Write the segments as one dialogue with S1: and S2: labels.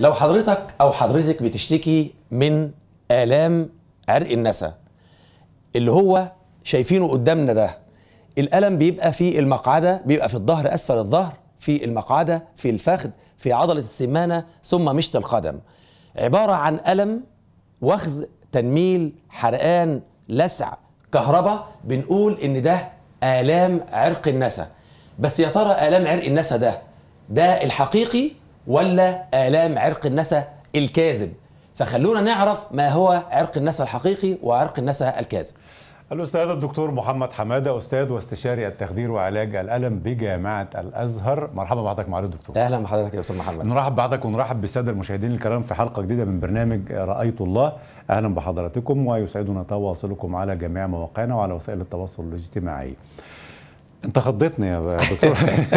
S1: لو حضرتك أو حضرتك بتشتكي من آلام عرق النسا اللي هو شايفينه قدامنا ده الألم بيبقى في المقعدة بيبقى في الظهر أسفل الظهر في المقعدة في الفخذ في عضلة السمانة ثم مشط القدم. عبارة عن ألم وخز تنميل حرقان لسع كهرباء بنقول إن ده آلام عرق النسا. بس يا ترى آلام عرق النسا ده ده الحقيقي ولا آلام عرق النسا الكاذب. فخلونا نعرف ما هو عرق النسا الحقيقي وعرق النسا الكاذب.
S2: الأستاذ الدكتور محمد حمادة أستاذ واستشاري التخدير وعلاج الألم بجامعة الأزهر. مرحبا بحضرتك معالي الدكتور.
S1: أهلا بحضرتك يا دكتور محمد.
S2: نرحب بحضرتك ونرحب بالسادة المشاهدين الكرام في حلقة جديدة من برنامج رأيت الله. أهلا بحضراتكم ويسعدنا تواصلكم على جميع مواقعنا وعلى وسائل التواصل الاجتماعي. انت خضتني يا دكتور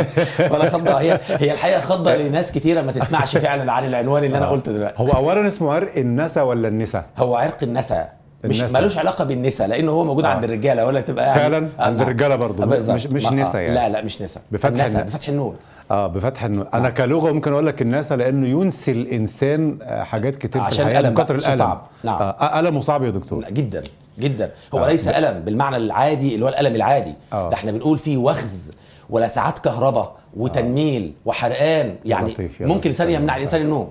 S1: ولا خضة هي هي الحقيقة خضة لناس كتيرة ما تسمعش فعلا عن العنوان اللي أنا قلته دلوقتي
S2: هو اولا اسمه عرق النسا ولا النسا
S1: هو عرق النسا مش. ملوش علاقة بالنسا لأنه هو موجود
S2: آه.
S1: عند الرجالة ولا تبقى يعني
S2: فعلا؟ عند
S1: نعم.
S2: الرجالة برضو،
S1: آه،.
S2: مش- مش
S1: ما-
S2: نسا
S1: آه،
S2: يعني.
S1: لا لا مش نسا
S2: بفتح
S1: النسا
S2: الن-
S1: بفتح النون
S2: آه بفتح النو... أنا كلغة ممكن أقول لك النسا لأنه ينسي الإنسان آه، حاجات كتير
S1: عشان
S2: في
S1: الحياة
S2: من كتر الألم
S1: صعب. نعم.
S2: آه ألمه صعب يا دكتور
S1: لا جدا جدا هو
S2: آه.
S1: ليس ألم بالمعنى العادي اللي هو الألم العادي
S2: آه.
S1: ده إحنا بنقول فيه وخز ولسعات كهرباء وتنميل وحرقان يعني
S2: لطيف
S1: ممكن. ثانية يمنع الإنسان النوم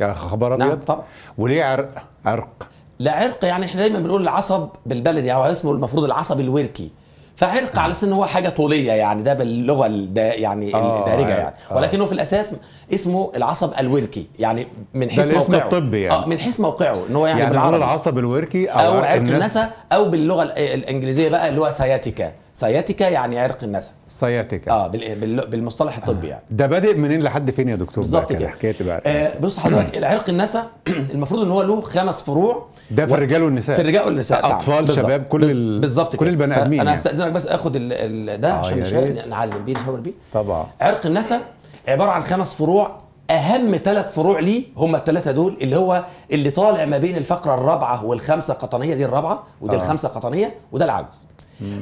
S2: يا خبر أبيض
S1: نعم، طبعا.
S2: وليه عرق عرق
S1: لا عرق يعني إحنا دايما بنقول العصب بالبلدي يعني هو اسمه المفروض العصب الوركي فعرق على أساس إن هو حاجة طولية يعني ده باللغة الدا يعني
S2: آه،
S1: الدارجة
S2: عرق.
S1: يعني
S2: آه.
S1: ولكنه في الأساس اسمه العصب الوركي يعني من حيث
S2: الاسم
S1: موقعه.
S2: الطبي يعني.
S1: آه من حيث موقعه إن هو يعني,
S2: يعني,
S1: بالعربي.
S2: العصب الوركي أو,
S1: أو
S2: عرق النسا
S1: أو باللغة ال- الإنجليزية بقى اللي هو سياتيكا. سياتيكا يعني عرق النسا.
S2: سياتيكا.
S1: آه بال- بال- بالمصطلح الطبي يعني.
S2: ده بادئ منين؟ لحد فين يا دكتور
S1: بالظبط
S2: كده حكايه بقى.
S1: آه بص حضرتك العرق النسا المفروض إن هو له خمس فروع.
S2: ده في الرجال والنساء.
S1: في الرجال والنساء بالظبط.
S2: شباب، كل
S1: بالظبط
S2: كل. البني آدمين يعني.
S1: استاذنك بس آخد ال ال ده
S2: آه،
S1: عشان. نعلم بيه نشاور بيه.
S2: طبعا.
S1: عرق النسا عبارة عن خمس فروع. أهم ثلاث فروع ليه هم الثلاثه دول اللي هو اللي طالع ما بين الفقرة الرابعة والخمسة قطنيه دي الرابعة ودي
S2: آه.
S1: آه. الخمسة قطنيه وده العجز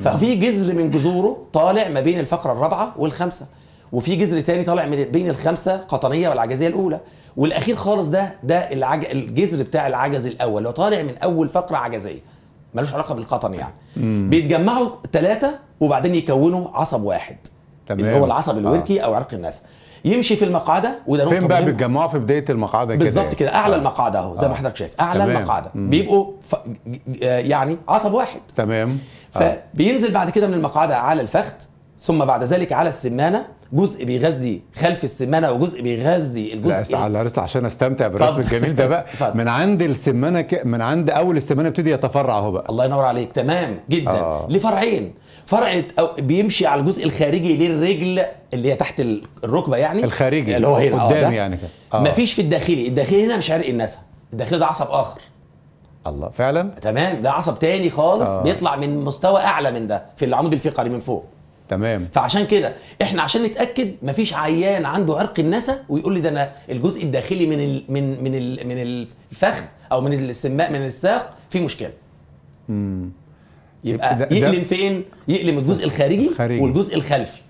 S1: ففي جذر من جذوره طالع ما بين الفقرة الرابعة والخمسة وفي جذر تاني طالع من بين الخمسة قطنيه والعجزية الأولى. والأخير خالص ده ده العج... الجذر بتاع العجز الأول هو طالع من أول فقرة عجزية ملوش علاقة بالقطن يعني. بيتجمعوا ثلاثة وبعدين يكونوا عصب واحد
S2: تمام.
S1: اللي هو العصب الوركي أو عرق الناس يمشي في المقعدة وده نقطة
S2: فين بقى. بيتجمعوا في بداية المقعدة كده
S1: بالظبط؟ كده أعلى
S2: آه.
S1: المقعدة أهو زي ما
S2: آه.
S1: حضرتك شايف أعلى
S2: تمام.
S1: المقعدة
S2: مم.
S1: بيبقوا ف... آه يعني عصب واحد
S2: تمام آه.
S1: فبينزل بعد كده من المقعدة على الفخذ ثم بعد ذلك على السمانة جزء بيغذي خلف السمانة وجزء بيغذي
S2: لا
S1: الجزء
S2: اسعى على الرسل عشان أستمتع بالرسم. الجميل ده بقى
S1: اتفضل.
S2: من عند السمانة ك... من عند أول السمانة ابتدي يتفرع أهو بقى
S1: الله ينور عليك تمام جدا.
S2: آه.
S1: لفرعين فرع أو بيمشي على الجزء الخارجي للرجل اللي هي تحت ال- الركبة يعني.
S2: الخارجي
S1: اللي هو هنا
S2: قدام
S1: ده.
S2: يعني كده. آه.
S1: مفيش في الداخلي. الداخلي هنا مش عرق النسا الداخلي ده عصب آخر.
S2: الله. فعلا؟
S1: تمام؟ ده عصب تاني خالص
S2: آه.
S1: آه. بيطلع من مستوى أعلى من ده في العمود الفقري من فوق.
S2: تمام.
S1: فعشان كده إحنا عشان نتأكد مفيش عيان عنده عرق النسا ويقول لي ده أنا الجزء الداخلي من ال من من ال من الفخذ أو من السماء من الساق في مشكلة. يبقى
S2: ده-
S1: يقلم فين؟ يقلم الجزء الخارجي
S2: الخارجي.
S1: والجزء الخلفي.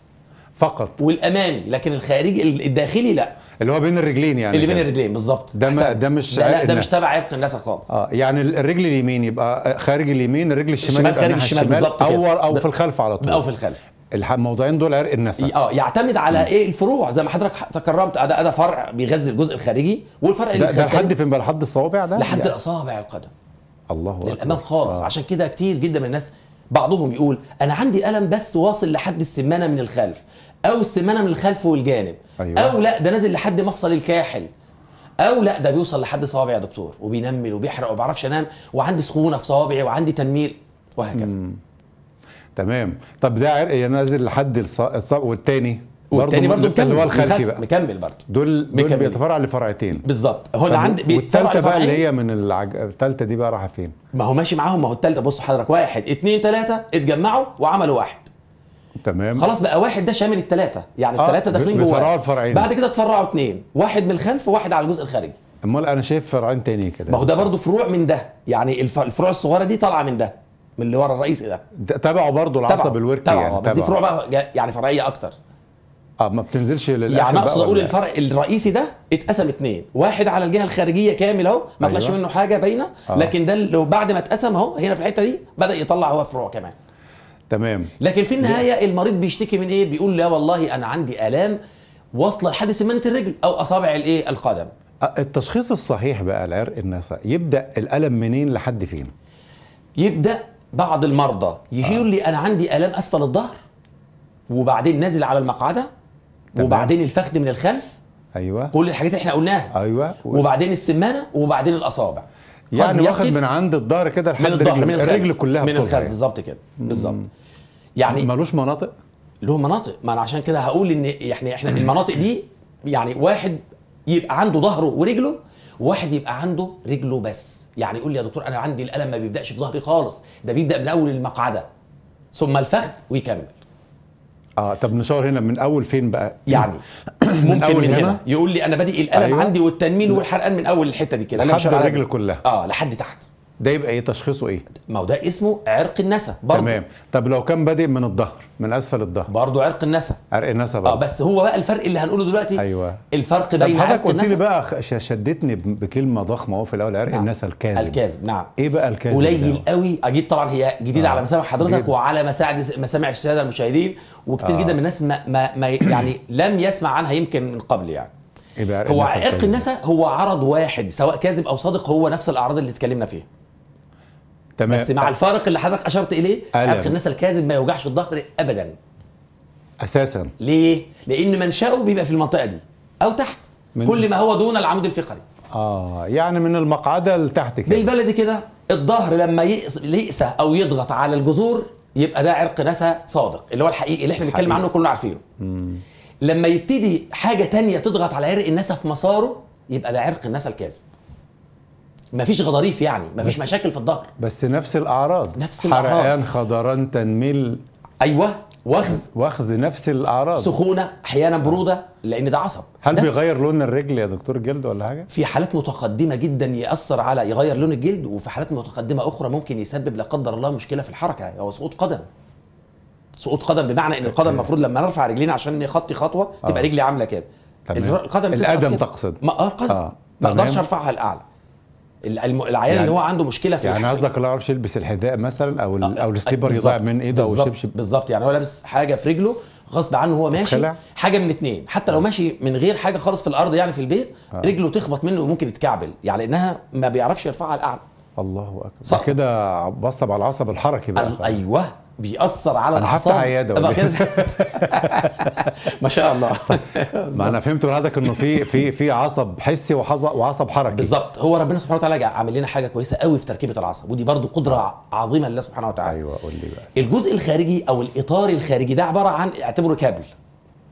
S2: فقط.
S1: والأمامي. لكن الخارجي الداخلي لا.
S2: اللي هو بين الرجلين يعني
S1: اللي بين. الرجلين بالظبط.
S2: ده. ده مش
S1: ده لا ده مش. تبع عرق النسا خالص.
S2: آه يعني الرجل اليمين يبقى خارج اليمين الرجل الشمال
S1: الشمال خارج الشمال بالظبط.
S2: أو
S1: أو
S2: في الخلف على طول.
S1: أو في الخلف.
S2: الموضوعين دول عرق النسا
S1: آه يعتمد على إيه؟ الفروع. زي ما حضرتك تكرمت ده ده فرع بيغذي الجزء الخارجي والفرع
S2: ده, ده لحد فين بقى؟ لحد الصوابع ده؟
S1: لحد
S2: يعني.
S1: الاصابع القدم.
S2: الله أكبر.
S1: للأمام خالص.
S2: آه.
S1: عشان كده كتير جدا من الناس بعضهم يقول أنا عندي ألم بس واصل لحد السمانة من الخلف أو السمانة من الخلف والجانب.
S2: أيوة.
S1: أو لا ده نازل لحد مفصل الكاحل. أو لا ده بيوصل لحد صوابعي يا دكتور وبينمل وبيحرق وما بعرفش انام وعندي سخونة في صوابعي وعندي تنميل وهكذا.
S2: تمام. طب ده عرق نازل لحد الص... الص... والتاني؟
S1: والتاني برضه مكمل
S2: اللي هو الخلفي بقى.
S1: مكمل برضه
S2: دول دول. بيتفرع لفرعتين.
S1: بالظبط.
S2: طب
S1: عندي بيتفرع
S2: والتالتة بقى اللي. هي من العج... التالتة دي بقى رايحة فين؟
S1: ما هو ماشي معاهم. ما هو التالتة بص حضرتك. واحد اتنين تلاتة اتجمعوا وعملوا واحد.
S2: تمام.
S1: خلاص بقى واحد ده شامل التلاتة. يعني
S2: آه،
S1: التلاتة داخلين جواه.
S2: الفرعين.
S1: بعد كده اتفرعوا اتنين. واحد من الخلف وواحد على الجزء الخارجي.
S2: أمال أنا شايف فرعين تاني كده.
S1: ما هو ده برضه فروع من ده. يعني الف- الفروع الصغيرة دي طالعة من ده من اللي ورا الرئيسي ده.
S2: تبعه برضه العصب الوركي
S1: تبعه
S2: يعني
S1: بس دي. فروع بقى يعني فرعية أكتر.
S2: آه ما بتنزلش للآخر
S1: يعني
S2: أقصد
S1: أقول
S2: إيه؟
S1: الفرع الرئيسي ده اتقسم اتنين. واحد على الجهة الخارجية كامل أهو ما طلعش
S2: أيوة.
S1: منه حاجة باينة.
S2: آه.
S1: لكن ده لو بعد ما اتقسم أهو هنا في الحتة دي بدأ يطلع هو فروع كمان.
S2: تمام.
S1: لكن في النهاية المريض بيشتكي من إيه؟ بيقول لا والله أنا عندي آلام واصلة لحد سمانه الرجل أو أصابع الإيه؟ القدم.
S2: آه، التشخيص الصحيح بقى لعرق النسا يبدأ الألم منين لحد فين؟
S1: يبدأ بعض المرضى. يقول لي أنا عندي آلام أسفل الظهر وبعدين نازل على المقعدة
S2: تمام.
S1: وبعدين الفخذ من الخلف.
S2: أيوه.
S1: كل الحاجات اللي إحنا قلناها.
S2: أيوه.
S1: وبعدين السمانة وبعدين الأصابع.
S2: يعني واخد من عند الظهر كده لحد
S1: من الظهر من الخلف.
S2: الرجل كلها
S1: من الخلف
S2: يعني.
S1: بالظبط كده. بالظبط. يعني
S2: ملوش مناطق؟
S1: له مناطق. ما أنا عشان كده هقول إن يعني إحنا المناطق دي يعني واحد يبقى عنده ظهره ورجله وواحد يبقى عنده رجله بس. يعني يقول لي يا دكتور أنا عندي الألم ما بيبدأش في ظهري خالص. ده بيبدأ من أول المقعدة. ثم الفخذ ويكمل.
S2: آه طب نشاور هنا من أول فين بقى
S1: يعني ممكن
S2: أول
S1: من
S2: هنا؟
S1: هنا يقول لي أنا بادئ الألم
S2: أيوة.
S1: عندي والتنميل والحرقان من أول الحتة دي كده
S2: لحد
S1: مش
S2: الرجل كلها.
S1: آه لحد تحت
S2: ده يبقى إيه؟ تشخيصه إيه؟
S1: ما هو ده اسمه عرق النسا برضه.
S2: تمام. طب لو كان بادئ من الظهر من اسفل الظهر.
S1: برضه عرق النسا.
S2: عرق النسا
S1: آه
S2: بقى
S1: بس هو بقى الفرق اللي هنقوله دلوقتي
S2: أيوه.
S1: الفرق بين
S2: حضرتك
S1: عرق
S2: قلت لي
S1: النسا
S2: بقى شدتني بكلمة ضخمة أهو في الأول عرق
S1: نعم.
S2: النسا الكاذب.
S1: الكاذب نعم.
S2: إيه بقى الكاذب
S1: قليل؟ قوي. أكيد طبعا هي جديدة
S2: آه.
S1: على مسامع حضرتك
S2: جدا.
S1: وعلى مساعد مسامع الساده المشاهدين وكتير
S2: آه.
S1: جدا من الناس ما, ما, ما يعني لم يسمع عنها يمكن من قبل يعني.
S2: إيه بقى عرق
S1: هو
S2: النسا
S1: عرق؟ النسا هو عرض واحد سواء كاذب أو صادق هو نفس الأعراض اللي اتكلمنا فيها.
S2: تمام.
S1: بس مع الفارق اللي حضرتك أشرت
S2: إليه.
S1: عرق النسا الكاذب ما يوجعش الظهر ابدا.
S2: أساسا.
S1: ليه؟ لأن منشأه بيبقى في المنطقة دي أو تحت
S2: من-
S1: كل ما هو دون العمود الفقري.
S2: آه يعني من المقعده لتحت كده.
S1: بالبلدي كده الظهر لما يقس- يقسى أو يضغط على الجذور يبقى ده عرق نسا صادق اللي هو الحقيقي اللي إحنا بنتكلم. عنه كلنا عارفينه. لما يبتدي حاجة تانية تضغط على عرق النسا في مساره يبقى ده عرق النسا الكاذب. مفيش غضاريف يعني مفيش مشاكل في الظهر
S2: بس نفس الأعراض
S1: نفس الأعراض.
S2: حرقان خضران تنميل
S1: أيوه وخز
S2: واخذ نفس الأعراض
S1: سخونة أحيانا برودة لأن ده عصب
S2: هل
S1: نفس.
S2: بيغير لون الرجل يا دكتور جلد ولا حاجة
S1: في حالات متقدمة جدا يأثر على يغير لون الجلد وفي حالات متقدمة أخرى ممكن يسبب لا قدر الله مشكلة في الحركة هو سقوط قدم سقوط قدم بمعنى إن القدم المفروض لما نرفع رجلينا عشان نخطي خطوة تبقى
S2: آه.
S1: رجلي عاملة كده القدم
S2: القدم. تقصد.
S1: ما آه القدم
S2: آه.
S1: ما أقدرش. أرفعها لأعلى العيان
S2: يعني-
S1: اللي هو عنده مشكلة في
S2: يعني قصدك اللي يعرفش يلبس الحذاء مثلا أو ال- أو السليبر
S1: بالظبط.
S2: يضيع من إيده
S1: أو.
S2: الشبشب.
S1: بالظبط. يعني هو لابس حاجة في رجله غصب عنه هو ماشي؟ حاجة من اتنين. حتى لو ماشي من غير حاجة خالص في الأرض يعني في البيت رجله تخبط منه وممكن يتكعبل. يعني انها ما بيعرفش يرفعها لاعلى
S2: الله أكبر. كده بصب على العصب الحركي بقى.
S1: أيوه. بيأثر على
S2: أنا الأعصاب. ولا
S1: أبقى كده ما شاء الله.
S2: ما أنا فهمت من حضرتك إنه في في في عصب حسي وعصب حركي.
S1: بالظبط. هو ربنا سبحانه وتعالى عامل لنا حاجة كويسة قوي في تركيبة العصب ودي برضو قدرة عظيمة لله سبحانه وتعالى.
S2: أيوه قول لي بقى.
S1: الجزء الخارجي أو الإطار الخارجي ده عبارة عن اعتبره كابل.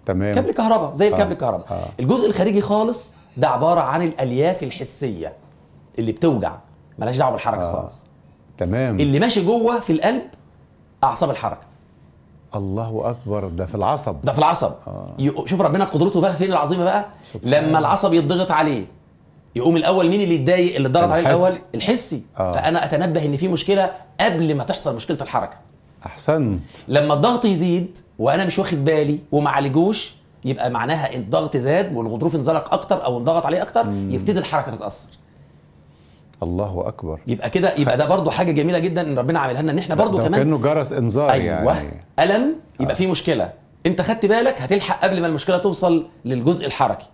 S2: تمام.
S1: كابل كهرباء زي الكابل
S2: آه.
S1: الكهرباء.
S2: آه.
S1: الجزء الخارجي خالص ده عبارة عن الألياف الحسية اللي بتوجع. ملهاش دعوة بالحركة
S2: آه.
S1: خالص.
S2: تمام.
S1: اللي ماشي جوه في القلب أعصاب الحركة.
S2: الله أكبر ده في العصب.
S1: ده في العصب. يق- شوف ربنا قدرته بقى فين العظيمة بقى؟ لما العصب يتضغط عليه يقوم الأول مين اللي يتضايق اللي اتضغط عليه
S2: الحسي.
S1: الأول؟ الحسي.
S2: آه.
S1: فأنا أتنبه إن في مشكلة قبل ما تحصل مشكلة الحركة.
S2: أحسنت.
S1: لما الضغط يزيد وأنا مش واخد بالي وما عالجوش يبقى معناها إن الضغط زاد والغضروف انزلق أكتر أو انضغط عليه أكتر يبتدي الحركة تتأثر.
S2: الله أكبر.
S1: يبقى كده يبقى ده برضو حاجة جميلة جدا إن ربنا عاملها لنا. إن إحنا برضو كمان
S2: كأنه جرس إنذار
S1: أيوه
S2: يعني.
S1: ألم يبقى في مشكلة. أنت خدت بالك؟ هتلحق قبل ما المشكلة توصل للجزء الحركي.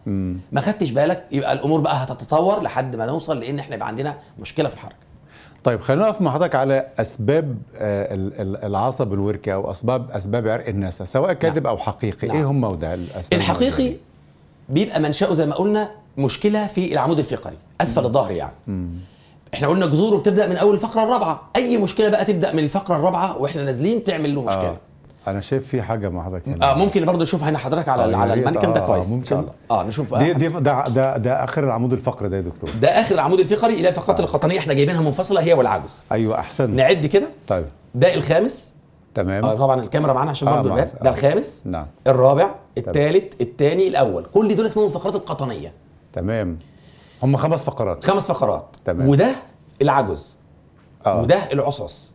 S1: ما خدتش بالك؟ يبقى الأمور بقى هتتطور لحد ما نوصل لإن إحنا يبقى عندنا مشكلة في الحركة.
S2: طيب خلينا نقف مع حضرتك على أسباب آه، ال- ال- العصب الوركي أو أسباب أسباب عرق النسا سواء كاذب أو حقيقي.
S1: نعم.
S2: إيه هم وده؟ الأسباب
S1: الحقيقي بيبقى منشأه زي ما قلنا مشكلة في العمود الفقري أسفل الظهر يعني. إحنا قلنا جذوره بتبدأ من أول الفقرة الرابعة أي مشكلة بقى تبدأ من الفقرة الرابعة وإحنا نازلين تعمل له مشكلة.
S2: آه. أنا شايف في حاجة مع حضرتك هنا
S1: آه ممكن برضه نشوف هنا حضرتك على
S2: آه،
S1: على. المانيكن ده
S2: آه،
S1: كويس إن
S2: ممكن.
S1: شاء الله. آه نشوف
S2: دي
S1: آه.
S2: دي ده ده, ده آخر العمود الفقري ده يا دكتور.
S1: ده آخر العمود الفقري إلى الفقرات القطنية إحنا جايبينها منفصلة هي والعجز
S2: أيوه احسنت
S1: نعد كده.
S2: طيب.
S1: ده الخامس.
S2: تمام.
S1: آه طبعا الكاميرا معانا عشان
S2: آه،
S1: برضه
S2: معاك.
S1: يبان ده
S2: آه.
S1: الخامس
S2: نعم.
S1: الرابع الثالث الثاني الأول. كل دول اسمهم الفقرات القطنية.
S2: تمام. هم خمس فقرات.
S1: خمس فقرات.
S2: تمام.
S1: وده العجز.
S2: آه.
S1: وده العصص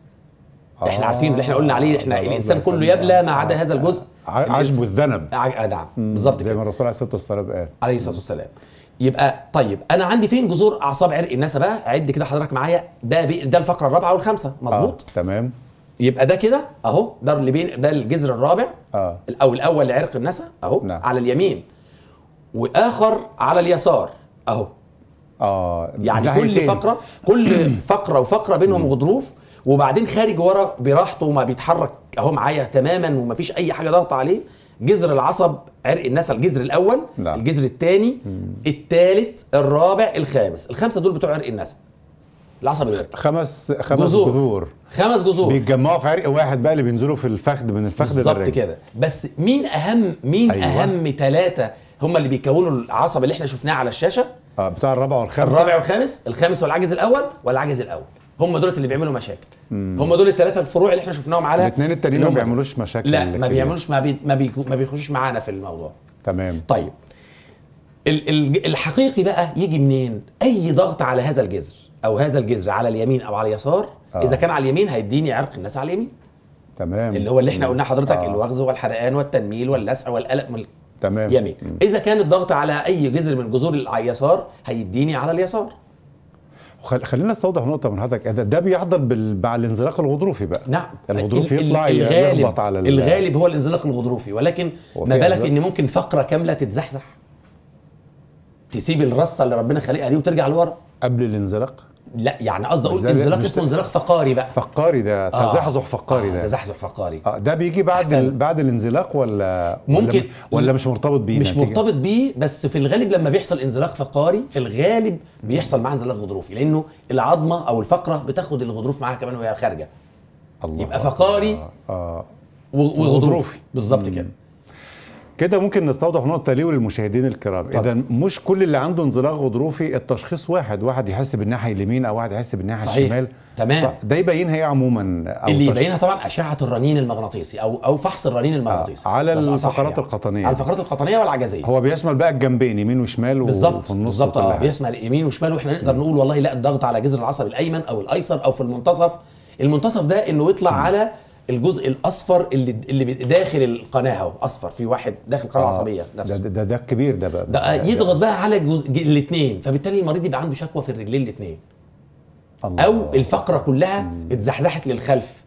S1: إحنا
S2: آه.
S1: عارفين اللي إحنا قلنا عليه إحنا
S2: الله الإنسان.
S1: كله يبلى ما عدا هذا الجزء.
S2: عجب الذنب
S1: ع- آه نعم. بالظبط
S2: زي
S1: كده
S2: ما الرسول عليه الصلاة والسلام قال.
S1: عليه الصلاة والسلام. يبقى طيب أنا عندي فين جذور أعصاب عرق؟ النسا بقى عد كده حضرتك معايا. ده بي ده الفقرة الرابعة والخامسة. مظبوط؟
S2: آه. تمام.
S1: يبقى ده كده اهو ده اللي بين ده الجذر الرابع.
S2: آه.
S1: أو الأول لعرق النسا اهو
S2: نعم.
S1: على اليمين. وآخر على اليسار اهو.
S2: آه.
S1: يعني كل
S2: ناحيتين.
S1: فقرة كل فقرة وفقرة بينهم غضروف وبعدين خارج ورا براحته وما بيتحرك اهو معايا تماما ومفيش أي حاجة ضغط عليه. جذر العصب عرق النسا الجذر الأول
S2: نعم.
S1: الجذر الثاني الثالث الرابع الخامس. الخمسة دول بتوع عرق النسا. العصب العرقي
S2: خمس خمس
S1: جذور.
S2: جذور.
S1: خمس جذور.
S2: بيتجمعوا في عرق واحد بقى اللي بينزلوا في الفخذ من الفخذ
S1: بالظبط. كده. بس مين اهم مين
S2: أيوة.
S1: أهم ثلاثة هم اللي بيكونوا العصب اللي إحنا شفناه على الشاشة؟
S2: آه بتاع الرابع والخامس.
S1: الرابع والخامس؟ الخامس والعجز الأول والعجز الأول. هم دول اللي بيعملوا مشاكل. هم دول الثلاثه الفروع اللي إحنا شفناهم على
S2: الاثنين التانيين ما بيعملوش مشاكل
S1: لا ما. بيعملوش ما, بي ما, بي ما بيخشوش معانا في الموضوع.
S2: تمام.
S1: طيب. ال ال الحقيقي بقى يجي منين؟ أي ضغط على هذا الجذر. أو هذا الجذر على اليمين أو على اليسار
S2: آه.
S1: إذا كان على اليمين هيديني عرق الناس على اليمين.
S2: تمام.
S1: اللي هو اللي إحنا قلناه حضرتك
S2: آه.
S1: الوغز والحرقان والتنميل واللسع والقلق وال-
S2: تمام.
S1: يمين إذا كان الضغط على أي جذر من جذور اليسار هيديني على اليسار.
S2: خل... خلينا نستوضح نقطة من حضرتك. ده, ده بيحضر بال... مع الانزلاق الغضروفي بقى.
S1: نعم.
S2: الغضروفي
S1: ال- ال-
S2: يطلع
S1: الغالب
S2: يخبط على ال-
S1: الغالب هو الانزلاق الغضروفي. ولكن ما بالك؟ إن ممكن فقرة كاملة تتزحزح؟ تسيب الرصة اللي ربنا خلقها دي وترجع لورا.
S2: قبل الانزلاق؟
S1: لا يعني قصدي
S2: أقول
S1: انزلاق اسمه انزلاق فقاري بقى
S2: فقاري ده
S1: آه.
S2: تزحزح فقاري
S1: آه
S2: ده
S1: تزحزح فقاري
S2: آه ده بيجي بعد
S1: أحسن.
S2: ال... بعد الانزلاق ولا
S1: ممكن
S2: ولا, ولا مش مرتبط بيه
S1: مش
S2: نتيجة-
S1: مرتبط بيه بس في الغالب لما بيحصل انزلاق فقاري في الغالب بيحصل معاه انزلاق غضروفي لأنه العظمة أو الفقرة بتاخد الغضروف معاها كمان وهي خارجة
S2: الله
S1: يبقى فقاري
S2: آه. آه.
S1: وغضروفي. بالظبط كده
S2: كده ممكن نستوضح نقطة ليه للمشاهدين الكرام.
S1: طبعا.
S2: إذا مش كل اللي عنده انزلاق غضروفي التشخيص واحد. واحد يحس بالناحية اليمين أو واحد يحس بالناحية
S1: صحيح.
S2: الشمال.
S1: تمام.
S2: صح. ده يبينها إيه عموما أو
S1: اللي يبينها طبعا أشعة الرنين المغناطيسي أو أو فحص الرنين المغناطيسي.
S2: آه، على الفقرات القطنية.
S1: على الفقرات القطنية والعجزية.
S2: هو بيشمل بقى الجنبين يمين وشمال
S1: بالظبط. بالظبط. آه
S2: حاجة.
S1: بيسمع اليمين وشمال وإحنا نقدر نقول والله لا الضغط على جذر العصب الأيمن أو الأيسر أو في المنتصف. المنتصف ده إنه يطلع على الجزء الأصفر اللي اللي داخل القناة أهو أصفر في واحد داخل القناه
S2: آه،
S1: العصبيه
S2: ده,
S1: نفسه.
S2: ده, ده الكبير ده بقى.
S1: ده يضغط بقى على الاثنين فبالتالي المريض يبقى عنده شكوى في الرجلين الاثنين. أو الفقرة كلها اتزحزحت للخلف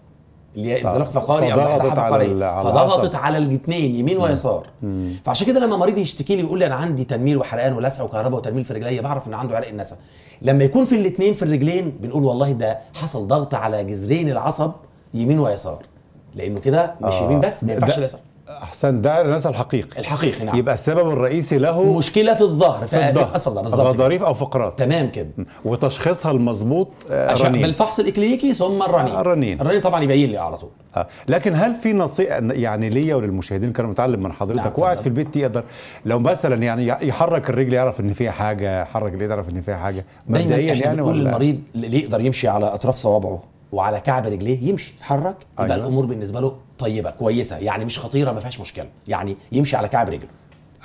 S1: اللي هي انزلاق فقاري
S2: أو
S1: زحزحه
S2: على
S1: فضغطت. على الاثنين يمين ويسار. فعشان كده لما مريض يشتكي لي ويقول لي أنا عندي تنميل وحرقان ولسع وكهرباء وتنميل في رجليا بعرف إن عنده عرق النسا. لما يكون في الاثنين في الرجلين بنقول والله ده حصل ضغط على جذرين العصب يمين ويسار. لأنه كده مش
S2: آه.
S1: يمين بس ما ينفعش اليسار.
S2: أحسن ده النسا الحقيقي.
S1: الحقيقي نعم.
S2: يبقى السبب الرئيسي له
S1: مشكلة في الظهر في,
S2: الظهر.
S1: أسفل بالظبط.
S2: غضاريف أو فقرات
S1: تمام كده.
S2: وتشخيصها المظبوط آه، رنين.
S1: بالفحص الاكلينيكي ثم الرنين.
S2: الرنين.
S1: الرنين طبعا يبين لي على طول.
S2: آه. لكن هل في نصيحة يعني ليا وللمشاهدين كانوا متعلم من حضرتك
S1: نعم،
S2: وقاعد. في البيت يقدر. لو مثلا يعني يحرك الرجل يعرف إن فيها حاجة يحرك اليد يعرف إن فيها
S1: حاجة
S2: مبدئيا يعني
S1: بنقول
S2: ولا؟
S1: للمريض اللي يقدر يمشي على أطراف صوابعه. وعلى كعب رجليه يمشي يتحرك يبقى
S2: أيوة.
S1: الأمور بالنسبة له طيبة كويسة يعني مش خطيرة ما فيهاش مشكلة يعني يمشي على كعب رجله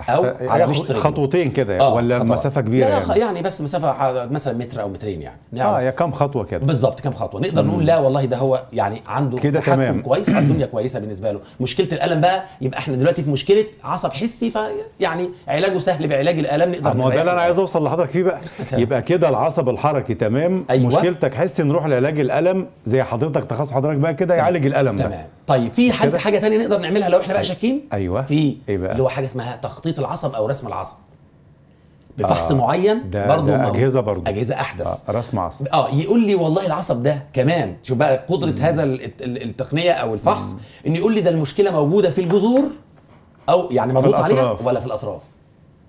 S2: أو
S1: على
S2: يعني
S1: رجله
S2: خطوتين كده
S1: آه،
S2: ولا
S1: خطوات.
S2: مسافة كبيرة
S1: لا
S2: يعني؟
S1: يعني بس مسافة مثلا متر أو مترين يعني.
S2: آه
S1: نعرف
S2: يا كام خطوة كده؟
S1: بالظبط كام خطوة. نقدر نقول لا والله ده هو يعني عنده
S2: كده
S1: تحكم
S2: تمام.
S1: كويس آه، الدنيا كويسة بالنسبة له. مشكلة الألم بقى يبقى إحنا دلوقتي في مشكلة عصب حسي فيعني علاجه سهل بعلاج الألم نقدر
S2: ما هو ده اللي
S1: أنا.
S2: عايز أوصل لحضرتك فيه بقى. يبقى كده العصب الحركي تمام.
S1: أيوة.
S2: مشكلتك حس نروح لعلاج الألم زي حضرتك تخصص حضرتك بقى كده يعالج الألم ده.
S1: تمام. طيب في
S2: حاجة؟
S1: حاجة تانية نقدر نعملها لو إحنا بقى شاكين؟
S2: أيوة.
S1: في
S2: إيه بقى؟
S1: اللي هو حاجة اسمها تخطيط العصب أو رسم العصب. بفحص
S2: آه،
S1: معين
S2: ده-
S1: برضه
S2: ده أجهزة برضه.
S1: أجهزة أحدث.
S2: آه رسم عصب.
S1: آه يقول لي والله العصب ده كمان شوف بقى قدرة هذا ال- ال- التقنية أو الفحص إنه يقول لي ده المشكلة موجودة في الجذور أو يعني مضغوط عليها. ولا في الأطراف.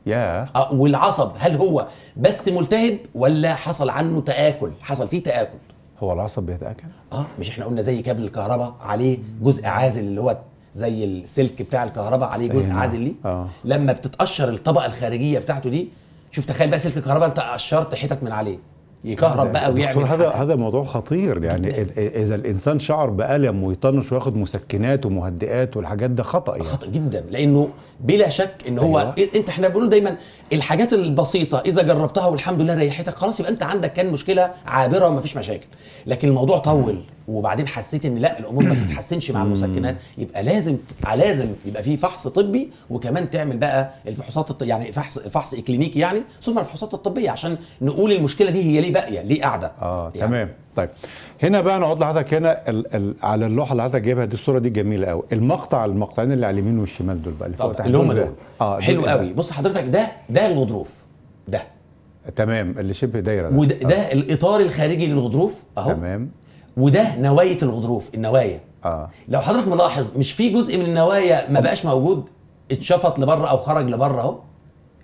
S2: يا
S1: آه والعصب هل هو بس ملتهب ولا حصل عنه تآكل؟ حصل فيه تآكل.
S2: هو العصب بيتأكل
S1: آه مش إحنا قلنا زي كابل الكهرباء عليه جزء عازل اللي هو زي السلك بتاع الكهرباء عليه جزء
S2: أيوة.
S1: عازل ليه
S2: آه.
S1: لما بتتقشر الطبقة الخارجية بتاعته دي شوف تخيل بقى سلك الكهرباء انت قشرت حتت من عليه يكهرب بقى ويعمل
S2: هذا. هذا موضوع خطير يعني إذا الإنسان شعر بألم ويطنش وياخد مسكنات ومهدئات والحاجات ده خطأ يعني
S1: خطأ جدا لأنه بلا شك إن هو
S2: أيوة.
S1: إنت إحنا بنقول دايما الحاجات البسيطة إذا جربتها والحمد لله ريحتك خلاص يبقى أنت عندك كان مشكلة عابرة ومفيش مشاكل. لكن الموضوع طول وبعدين حسيت إن لأ الأمور ما بتتحسنش مع المسكنات يبقى لازم لازم يبقى في فحص طبي وكمان تعمل بقى الفحوصات الط... يعني فحص فحص إكلينيكي يعني ثم الفحوصات الطبية عشان نقول المشكلة دي هي ليه باقية ليه قاعدة.
S2: آه
S1: يعني
S2: تمام. طيب هنا بقى نقعد لحضرتك هنا ال ال على اللوحة اللي حضرتك جايبها دي الصورة دي جميلة قوي المقطع المقطعين اللي على اليمين والشمال دول بقى اللي فوق
S1: طبعا
S2: تحت
S1: اللي هم
S2: دول. آه
S1: حلو
S2: دول إيه؟
S1: قوي بص حضرتك ده ده الغضروف. ده؟
S2: تمام اللي شبه دايرة ده.
S1: وده ده الإطار الخارجي للغضروف أهو.
S2: تمام.
S1: وده نواية الغضروف النوايا
S2: آه.
S1: لو حضرتك ملاحظ مش في جزء من النوايا ما بقاش موجود اتشفط لبره أو خرج لبره أهو.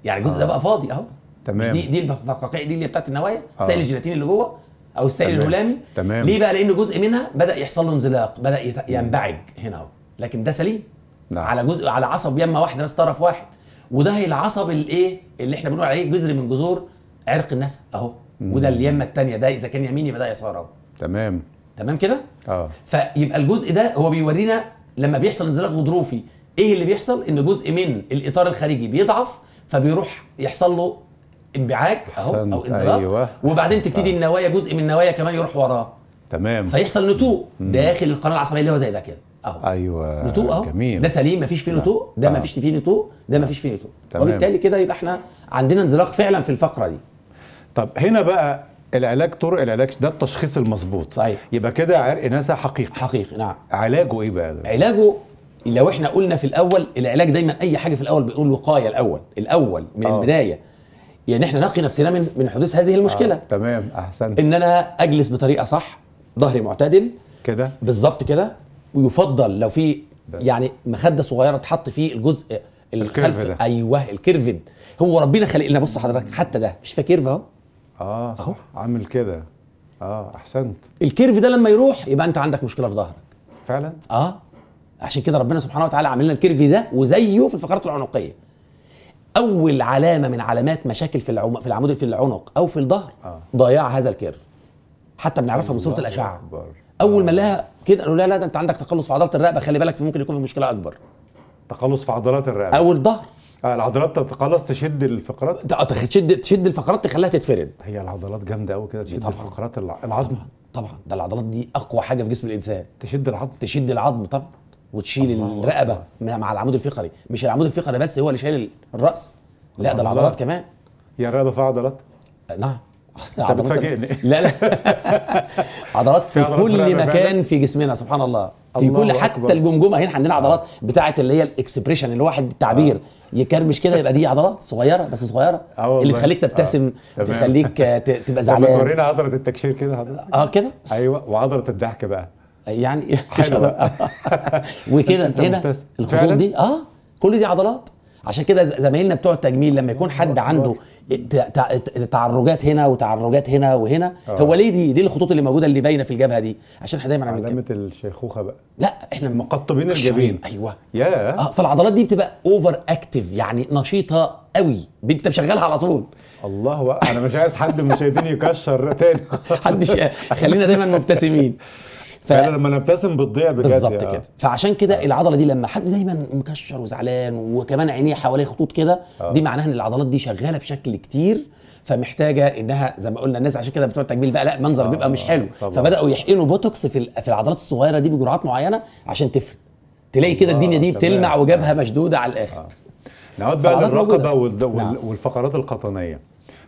S1: يعني الجزء ده بقى فاضي أهو.
S2: تمام.
S1: مش دي دي الفقاقيع دي اللي بتاعت النوايا
S2: آه.
S1: السائل الجيلاتيني اللي جوه. أو السائل. الهلامي
S2: تمام.
S1: ليه بقى؟ لأن جزء منها بدأ يحصل له انزلاق بدأ ينبعج هنا أهو. لكن ده سليم.
S2: نعم.
S1: على جزء على عصب يمة واحدة بس طرف واحد. وده هي العصب الايه اللي إحنا بنقول عليه جذر من جذور عرق النسا أهو. وده اليمة الثانية ده إذا كان يمين يبقى ده يسار أهو.
S2: تمام.
S1: تمام كده؟
S2: آه.
S1: فيبقى الجزء ده هو بيورينا لما بيحصل انزلاق غضروفي إيه اللي بيحصل؟ إن جزء من الإطار الخارجي بيضعف فبيروح يحصل له انبعاج اهو
S2: أو
S1: انزلاق
S2: أيوة.
S1: وبعدين تبتدي النوايا جزء من النوايا كمان يروح وراه.
S2: تمام.
S1: فيحصل نتوء داخل القناة العصبية اللي هو زي ده كده. أهو.
S2: أيوه.
S1: نتوء أهو.
S2: جميل.
S1: ده سليم مفيش فيه نتوء. ده
S2: آه.
S1: مفيش فيه نتوء. ده مفيش فيه نتوء. وبالتالي كده يبقى إحنا عندنا انزلاق فعلا في الفقرة دي.
S2: طب هنا بقى العلاج طرق العلاج ده التشخيص المظبوط.
S1: صحيح.
S2: يبقى كده عرق نسا حقيقي.
S1: حقيقي نعم.
S2: علاجه إيه بقى ده؟
S1: علاجه لو إحنا قلنا في الأول العلاج دايما أي حاجة في الأول بنقول وقاية الأول. الأول من. أوه. البداية. يعني إحنا نقي نفسنا من من حدوث هذه المشكلة.
S2: آه. تمام أحسنت.
S1: إن أنا أجلس بطريقة صح ظهري معتدل.
S2: كده؟
S1: بالظبط كده. ويفضل لو في يعني مخدة صغيرة تحط فيه الجزء الخلف.
S2: ده.
S1: أيوه ال curved. هو ربنا خلق لنا. بص حضرتك حتى ده. مش فاكر أهو.
S2: آه صح. عامل كده. آه أحسنت.
S1: ال curve ده لما يروح يبقى أنت عندك مشكلة في ظهرك.
S2: فعلا؟
S1: آه. عشان كده ربنا سبحانه وتعالى عامل لنا ال curve ده وزيه في الفقرات العنقية. أول علامة من علامات مشاكل في العم... في العمود في العنق أو في الظهر
S2: آه.
S1: ضياع هذا الكيرف. حتى بنعرفها من
S2: صورة
S1: الأشعة.
S2: أكبر.
S1: أول ما لها كده قالوا لا لا ده أنت عندك تقلص في عضله الرقبة خلي بالك ممكن يكون في مشكلة أكبر.
S2: تقلص في عضلات الرقبة.
S1: أو الظهر.
S2: آه العضلات تتقلص تشد الفقرات؟
S1: ت- تشد تشد الفقرات تخليها تتفرد.
S2: هي العضلات جامدة قوي كده تشد
S1: طبعاً.
S2: الفقرات الع- العظم.
S1: طبعا. ده العضلات دي أقوى حاجة في جسم الإنسان.
S2: تشد العظم.
S1: تشد العظم طبعا. وتشيل
S2: الله
S1: الرقبة مع العمود الفقري. مش العمود الفقري بس هو اللي شايل الرأس. لا ده. العضلات كمان.
S2: هي الرقبه فيها عضلات؟
S1: نعم.
S2: انت بتفاجئني
S1: لا لا. عضلات في
S2: عضلات
S1: كل مكان؟ في جسمنا سبحان الله. في كل
S2: أكبر.
S1: حتى الجمجمة. هنا عندنا عضلات بتاعه اللي هي الاكسبريشن اللي واحد التعبير يكرمش كده يبقى دي عضلات صغيرة بس صغيرة.
S2: آه.
S1: اللي تخليك تبتسم
S2: آه.
S1: تخليك آه، تبقى
S2: طب
S1: زعلان.
S2: بتورينا عضلة التكشير كده حضرتك
S1: آه كده؟
S2: أيوه وعضلة الضحك بقى.
S1: يعني
S2: حلوة.
S1: وكده هنا. الخطوط؟ دي آه كل دي عضلات. عشان كده زمايلنا بتوع التجميل لما يكون حد عنده تعرجات هنا وتعرجات هنا وهنا
S2: آه.
S1: هو ليه دي دي الخطوط اللي موجودة اللي باينة في الجبهة دي؟ عشان إحنا دايما عاملين كده
S2: علامة الشيخوخة بقى.
S1: لا إحنا
S2: مقطبين. الجبين
S1: أيوه.
S2: يا
S1: آه فالعضلات دي بتبقى over active يعني نشيطة قوي. أنت مشغلها على طول.
S2: الله أنا مش عايز حد من المشاهدين يكشر تاني.
S1: محدش خلينا دايما مبتسمين. ف...
S2: فانا لما نبتسم بتضيع بجد
S1: بالظبط
S2: يا-
S1: كده. فعشان كده العضلة دي لما حد دايما مكشر وزعلان وكمان عينيه حواليه خطوط كده
S2: آه.
S1: دي معناها إن العضلات دي شغالة بشكل كتير فمحتاجة إنها زي ما قلنا الناس عشان كده بتوع التجميل بقى لا منظر
S2: آه،
S1: بيبقى مش حلو.
S2: طبعا.
S1: فبدأوا يحقنوا بوتوكس في في العضلات الصغيرة دي بجرعات معينة عشان تفرد تلاقي كده الدنيا دي
S2: تمام.
S1: بتلمع وجبهه مشدودة على الآخر.
S2: نعود بقى للرقبة
S1: نعم.
S2: والفقرات القطنية.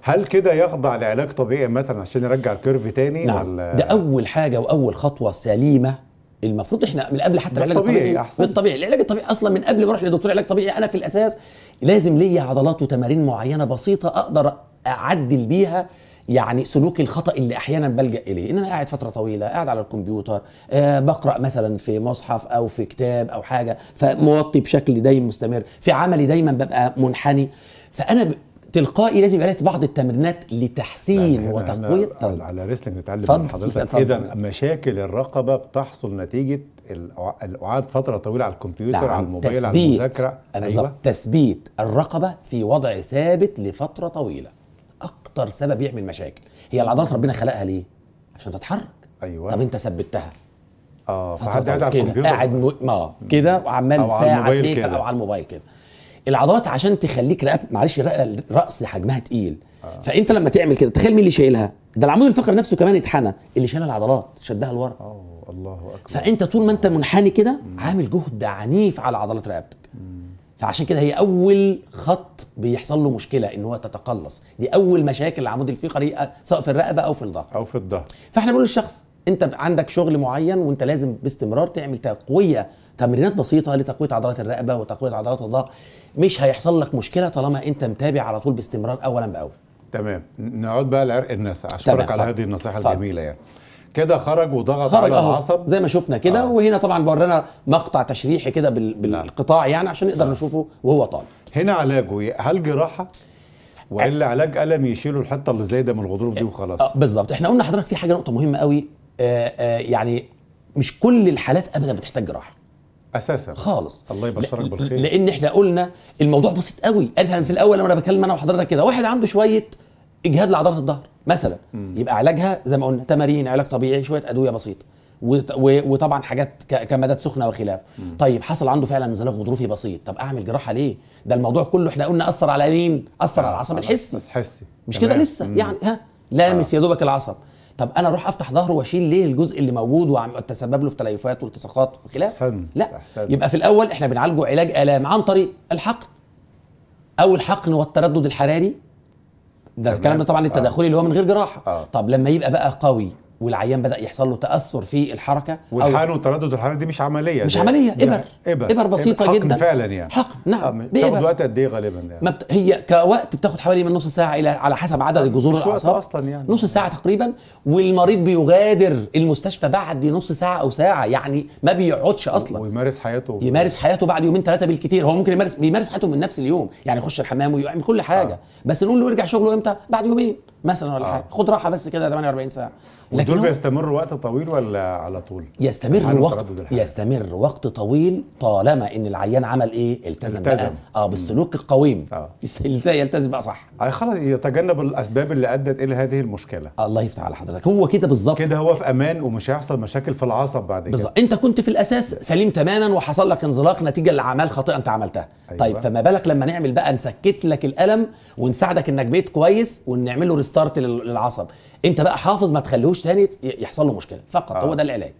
S2: هل كده يخضع لعلاج طبيعي مثلا عشان يرجع الكيرف تاني
S1: نعم.
S2: ولا؟
S1: ده أول حاجة وأول خطوة سليمة المفروض إحنا من قبل حتى العلاج الطبيعي.
S2: أحسن.
S1: بالطبيعي. العلاج الطبيعي أصلا من قبل ما أروح لدكتور علاج طبيعي أنا في الأساس لازم ليا عضلات وتمارين معينة بسيطة أقدر أعدل بيها يعني سلوكي الخطأ اللي أحيانا بلجأ إليه. إن أنا قاعد فترة طويلة قاعد على الكمبيوتر آه بقرأ مثلا في مصحف أو في كتاب أو حاجة فموطي بشكل دايم مستمر. في عملي دايما ببقى منحني. فأنا. تلقائي لازم يبقى بعض التمرينات لتحسين
S2: هنا- وتقوية على ريسلينج نتعلم من حضرتك. اذا مشاكل الرقبة بتحصل نتيجة القعاد فترة طويلة على الكمبيوتر على الموبايل على المذاكرة.
S1: بالظبط. تثبيت الرقبة في وضع ثابت لفترة طويلة. أكتر سبب يعمل مشاكل. هي العضلات ربنا خلقها ليه؟ عشان تتحرك.
S2: أيوة.
S1: طب أنت ثبتها. آه
S2: فحد قاعد على الكمبيوتر.
S1: قاعد م... ما. كده وعمال ساعة.
S2: أو على الموبايل كده.
S1: العضلات عشان تخليك رقب معلش الراس حجمها تقيل. فأنت لما تعمل كده تخيل مين اللي شايلها؟ ده العمود الفقري نفسه كمان اتحنى. اللي شايلها العضلات شدها لورا
S2: آه الله أكبر.
S1: فأنت طول ما أنت منحني كده عامل جهد عنيف على عضلات رقبتك. فعشان كده هي أول خط بيحصل له مشكلة إن هو تتقلص. دي أول مشاكل العمود الفقري سواء في الرقبة أو في الظهر
S2: أو في الظهر
S1: فإحنا بنقول للشخص أنت عندك شغل معين وأنت لازم باستمرار تعمل تقوية تمرينات بسيطة لتقوية عضلات الرقبة وتقوية عضلات الظهر. مش هيحصل لك مشكلة طالما انت متابع على طول باستمرار اولا بأول.
S2: تمام. نقعد بقى لعرق النسا
S1: تمام،
S2: أشكرك على. هذه النصيحة
S1: اتفضل.
S2: الجميلة يعني. كده خرج وضغط
S1: خرج
S2: على
S1: أهو.
S2: العصب.
S1: زي ما شفنا كده.
S2: آه.
S1: آه. وهنا طبعا بورينا مقطع تشريحي كده بال- بالقطاع يعني عشان نقدر نشوفه وهو طالع.
S2: هنا علاجه هل جراحة؟ وإلا علاج الم يشيلوا الحته اللي زايدة من الغضروف دي وخلاص؟
S1: آه بالظبط. إحنا قلنا حضرتك في حاجة نقطة مهمة قوي. آه آه يعني مش كل الحالات ابدا بتحتاج جراحة.
S2: أساسا.
S1: خالص.
S2: الله يبشرك بالخير.
S1: لأن إحنا قلنا الموضوع بسيط قوي. أنا في الأول لما أنا بكلم أنا وحضرتك كده. واحد عنده شوية إجهاد لعضلات الظهر مثلا. يبقى علاجها زي ما قلنا تمارين علاج طبيعي شوية أدوية بسيطة. وطبعا حاجات كمادات سخنة وخلاف. طيب حصل عنده فعلا انزلاق غضروفي بسيط. طب أعمل جراحة ليه؟ ده الموضوع كله إحنا قلنا أثر على مين؟ أثر على العصب الحسي.
S2: بس حسي
S1: مش. كده لسه؟
S2: مم.
S1: يعني ها لامس يا دوبك العصب. طب أنا أروح افتح ظهره واشيل ليه الجزء اللي موجود وتسبب له في تليفات والتصاقات وخلاف لا
S2: أحسنت.
S1: يبقى في الأول إحنا بنعالجه علاج آلام عن طريق الحقن أو الحقن والتردد الحراري ده. الكلام ده طبعا التداخلي اللي هو من غير جراحة
S2: آه.
S1: طب لما يبقى بقى قوي والعيان بدأ يحصل له تأثر في الحركة أو
S2: والحقن والتردد الحراري دي مش عملية
S1: مش عملية
S2: دي
S1: إبر.
S2: إبر.
S1: إبر بسيطة
S2: حقن
S1: جدا.
S2: فعلا يعني.
S1: حقن نعم.
S2: آه، بتاخد. وقت قد إيه غالبا يعني.
S1: ما بت... هي كوقت بتاخد حوالي من نص ساعة إلى على حسب عدد جذور
S2: مش وقت
S1: الأعصاب.
S2: أصلاً يعني.
S1: نص ساعة تقريبا. والمريض بيغادر المستشفى بعد نص ساعة أو ساعة يعني ما بيقعدش أصلا.
S2: ويمارس حياته.
S1: يمارس حياته بعد يومين ثلاثة بالكثير هو ممكن يمارس بيمارس حياته من نفس اليوم. يعني يخش الحمام ويعمل كل حاجة.
S2: آه.
S1: بس نقول له يرجع شغله إمتى؟ بعد يومين مثلا ولا
S2: آه.
S1: حاجة. خد راحة بس كده 48 ساعة. لكن
S2: بيستمروا وقت طويل ولا على طول؟
S1: يستمر وقت. يستمر وقت طويل طالما إن العيان عمل إيه التزم,
S2: التزم.
S1: بقى آه بالسلوك القويم
S2: آه.
S1: يلتزم بقى صح
S2: آه، خلاص يتجنب الأسباب اللي أدت إلى هذه المشكلة
S1: الله يفتح على حضرتك هو كده بالظبط
S2: كده هو في أمان ومش هيحصل مشاكل في العصب بعد كده
S1: بالظبط أنت كنت في الأساس سليم تماما وحصل لك انزلاق نتيجة لأعمال خاطئة أنت عملتها
S2: أيوة.
S1: أيوة. طيب فما بالك لما نعمل بقى نسكت لك الألم ونساعدك إنك بقيت كويس ونعمل له ريستارت للعصب انت بقى حافظ ما تخليهوش تاني يحصل له مشكلة. فقط
S2: آه.
S1: آه. هو ده العلاج.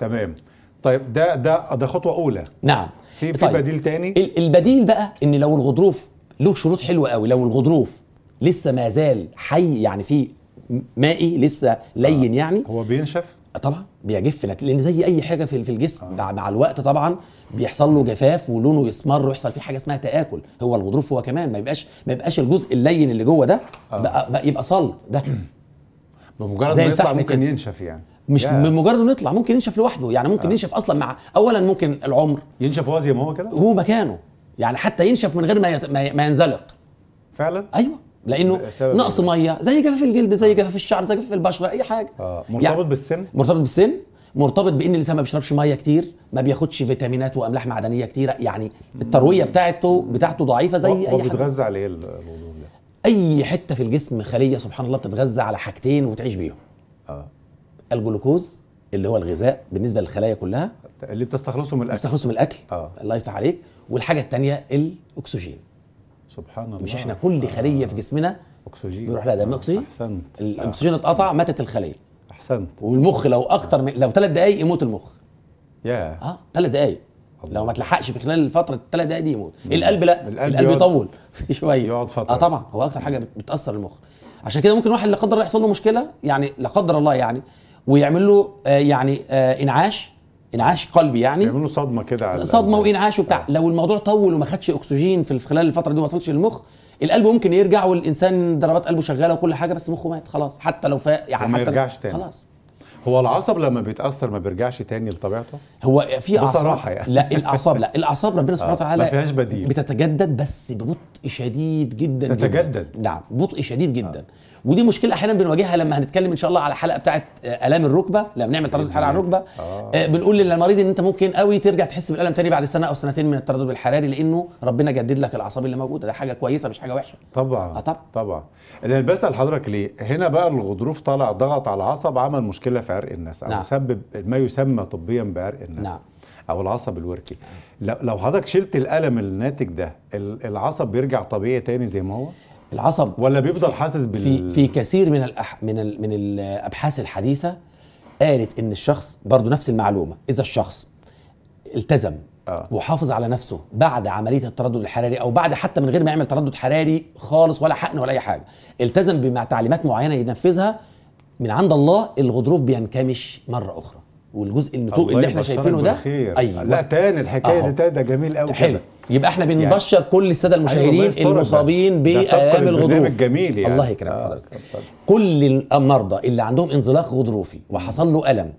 S2: تمام. طيب ده ده ده خطوة أولى.
S1: نعم.
S2: في في بديل تاني؟
S1: ال- البديل بقى إن لو الغضروف له شروط حلوة قوي لو الغضروف لسه ما زال حي يعني فيه مائي لسه لين يعني.
S2: هو بينشف؟
S1: طبعا بيجف. لأن زي أي حاجة في في الجسم مع, مع الوقت طبعا بيحصل له جفاف ولونه يسمر ويحصل فيه حاجة اسمها تآكل. هو الغضروف هو كمان ما يبقاش ما يبقاش الجزء اللين اللي جوه ده بقى, بقى يبقى صلب. ده
S2: بمجرد ما يطلع ممكن. ينشف يعني.
S1: مش
S2: يا.
S1: من مجرد انه يطلع ممكن ينشف لوحده. يعني ممكن ينشف أصلا مع اولا ممكن العمر.
S2: ينشف هو زي ما هو كده؟
S1: هو مكانه. يعني حتى ينشف من غير ما يت... ما ما ينزلق.
S2: فعلا؟
S1: أيوه.
S2: لأنه
S1: نقص
S2: إيه؟
S1: مية زي جفاف الجلد زي جفاف الشعر زي جفاف البشرة أي حاجة.
S2: آه. مرتبط
S1: يعني
S2: بالسن؟
S1: مرتبط بالسن. مرتبط بإن الإنسان ما بيشربش مية كتير ما بياخدش فيتامينات وأملاح معدنية كتيرة. يعني التروية بتاعته بتاعته ضعيفة زي
S2: أي
S1: حاجة.
S2: بيتغذى على إيه الغضروف ده؟
S1: أي حتة في الجسم خلية سبحان الله بتتغذى على حاجتين وتعيش بيهم.
S2: آه.
S1: الجلوكوز اللي هو الغذاء بالنسبة للخلايا كلها.
S2: اللي بتستخلصه من الأكل.
S1: بتستخلصه من الأكل.
S2: آه.
S1: الله يفتح عليك. والحاجة الثانية الأكسجين.
S2: سبحان الله.
S1: مش إحنا كل خلية في جسمنا
S2: أكسجين.
S1: بيروح لها دم أكسجين؟
S2: أحسنت.
S1: الأكسجين اتقطع ماتت الخلية.
S2: أحسنت.
S1: والمخ لو أكتر من لو ثلاث دقائق يموت المخ.
S2: يا
S1: آه ثلاث دقائق
S2: الله.
S1: لو ما تلحقش في خلال الفترة الثلاث دقائق دي يموت. القلب لا
S2: القلب
S1: القلب, يطول. شوية.
S2: يقعد فترة.
S1: آه طبعا. هو أكتر حاجة بت- بتأثر المخ. عشان كده ممكن واحد لا قدر الله يحصل له مشكلة يعني لا قدر الله يعني ويعمل له آه يعني آه إنعاش إنعاش قلبي يعني.
S2: بيعملوا صدمة كده على صدمة.
S1: وإنعاش وبتاع. لو الموضوع طول وما خدش أكسجين في خلال الفترة دي وما وصلش للمخ القلب ممكن يرجع والإنسان ضربات قلبه شغالة وكل حاجة بس مخه مات خلاص. حتى لو فا يعني حتى
S2: يرجعش تاني.
S1: خلاص.
S2: هو العصب لما بيتأثر ما بيرجعش تاني لطبيعته
S1: هو في اعصاب
S2: بصراحة يعني.
S1: لا الأعصاب لا الأعصاب ربنا سبحانه
S2: آه،
S1: وتعالى
S2: ما فيهاش بديل.
S1: بتتجدد بس ببطء شديد جدا
S2: تتجدد.
S1: جدا نعم ببطء شديد جدا آه. ودي مشكلة أحيانا بنواجهها لما هنتكلم إن شاء الله على حلقة بتاعه آه، آلام الركبة لما بنعمل تردد حراري على الركبة
S2: آه.
S1: آه. بنقول للمريض إن أنت ممكن قوي ترجع تحس بالالم تاني بعد سنة أو سنتين من التردد الحراري لأنه ربنا جدد لك الأعصاب اللي موجودة ده حاجة كويسة مش حاجة وحشة
S2: طبعا
S1: آه، طبعا.
S2: طبعا أنا بسأل حضرتك ليه هنا بقى الغضروف طلع ضغط على العصب عمل مشكلة في عرق الناس أو
S1: نعم.
S2: سبب ما يسمى طبيا بعرق الناس
S1: نعم.
S2: أو العصب الوركي لو حضرتك شلت الألم الناتج ده ال- العصب بيرجع طبيعي تاني زي ما هو
S1: العصب
S2: ولا بيفضل حاسس بال
S1: في في كثير من الأح من ال من الأبحاث الحديثة قالت إن الشخص برضو نفس المعلومة إذا الشخص التزم
S2: آه.
S1: وحافظ على نفسه بعد عملية التردد الحراري أو بعد حتى من غير ما يعمل تردد حراري خالص ولا حقن ولا أي حاجة التزم بمع تعليمات معينة ينفذها من عند الله الغضروف بينكمش مرة أخرى والجزء النتوء اللي
S2: إحنا
S1: شايفينه ده. أيوه
S2: لا تاني
S1: الحكاية.
S2: دي تاني ده جميل قوي
S1: حلو يبقى إحنا بنبشر يعني كل السادة
S2: أيوة،
S1: المشاهدين
S2: ده.
S1: المصابين بالام الغضروف
S2: جميل يعني.
S1: الله يكرمك
S2: آه،
S1: حضرتك. كل المرضى اللي عندهم انزلاق غضروفي وحصل له ألم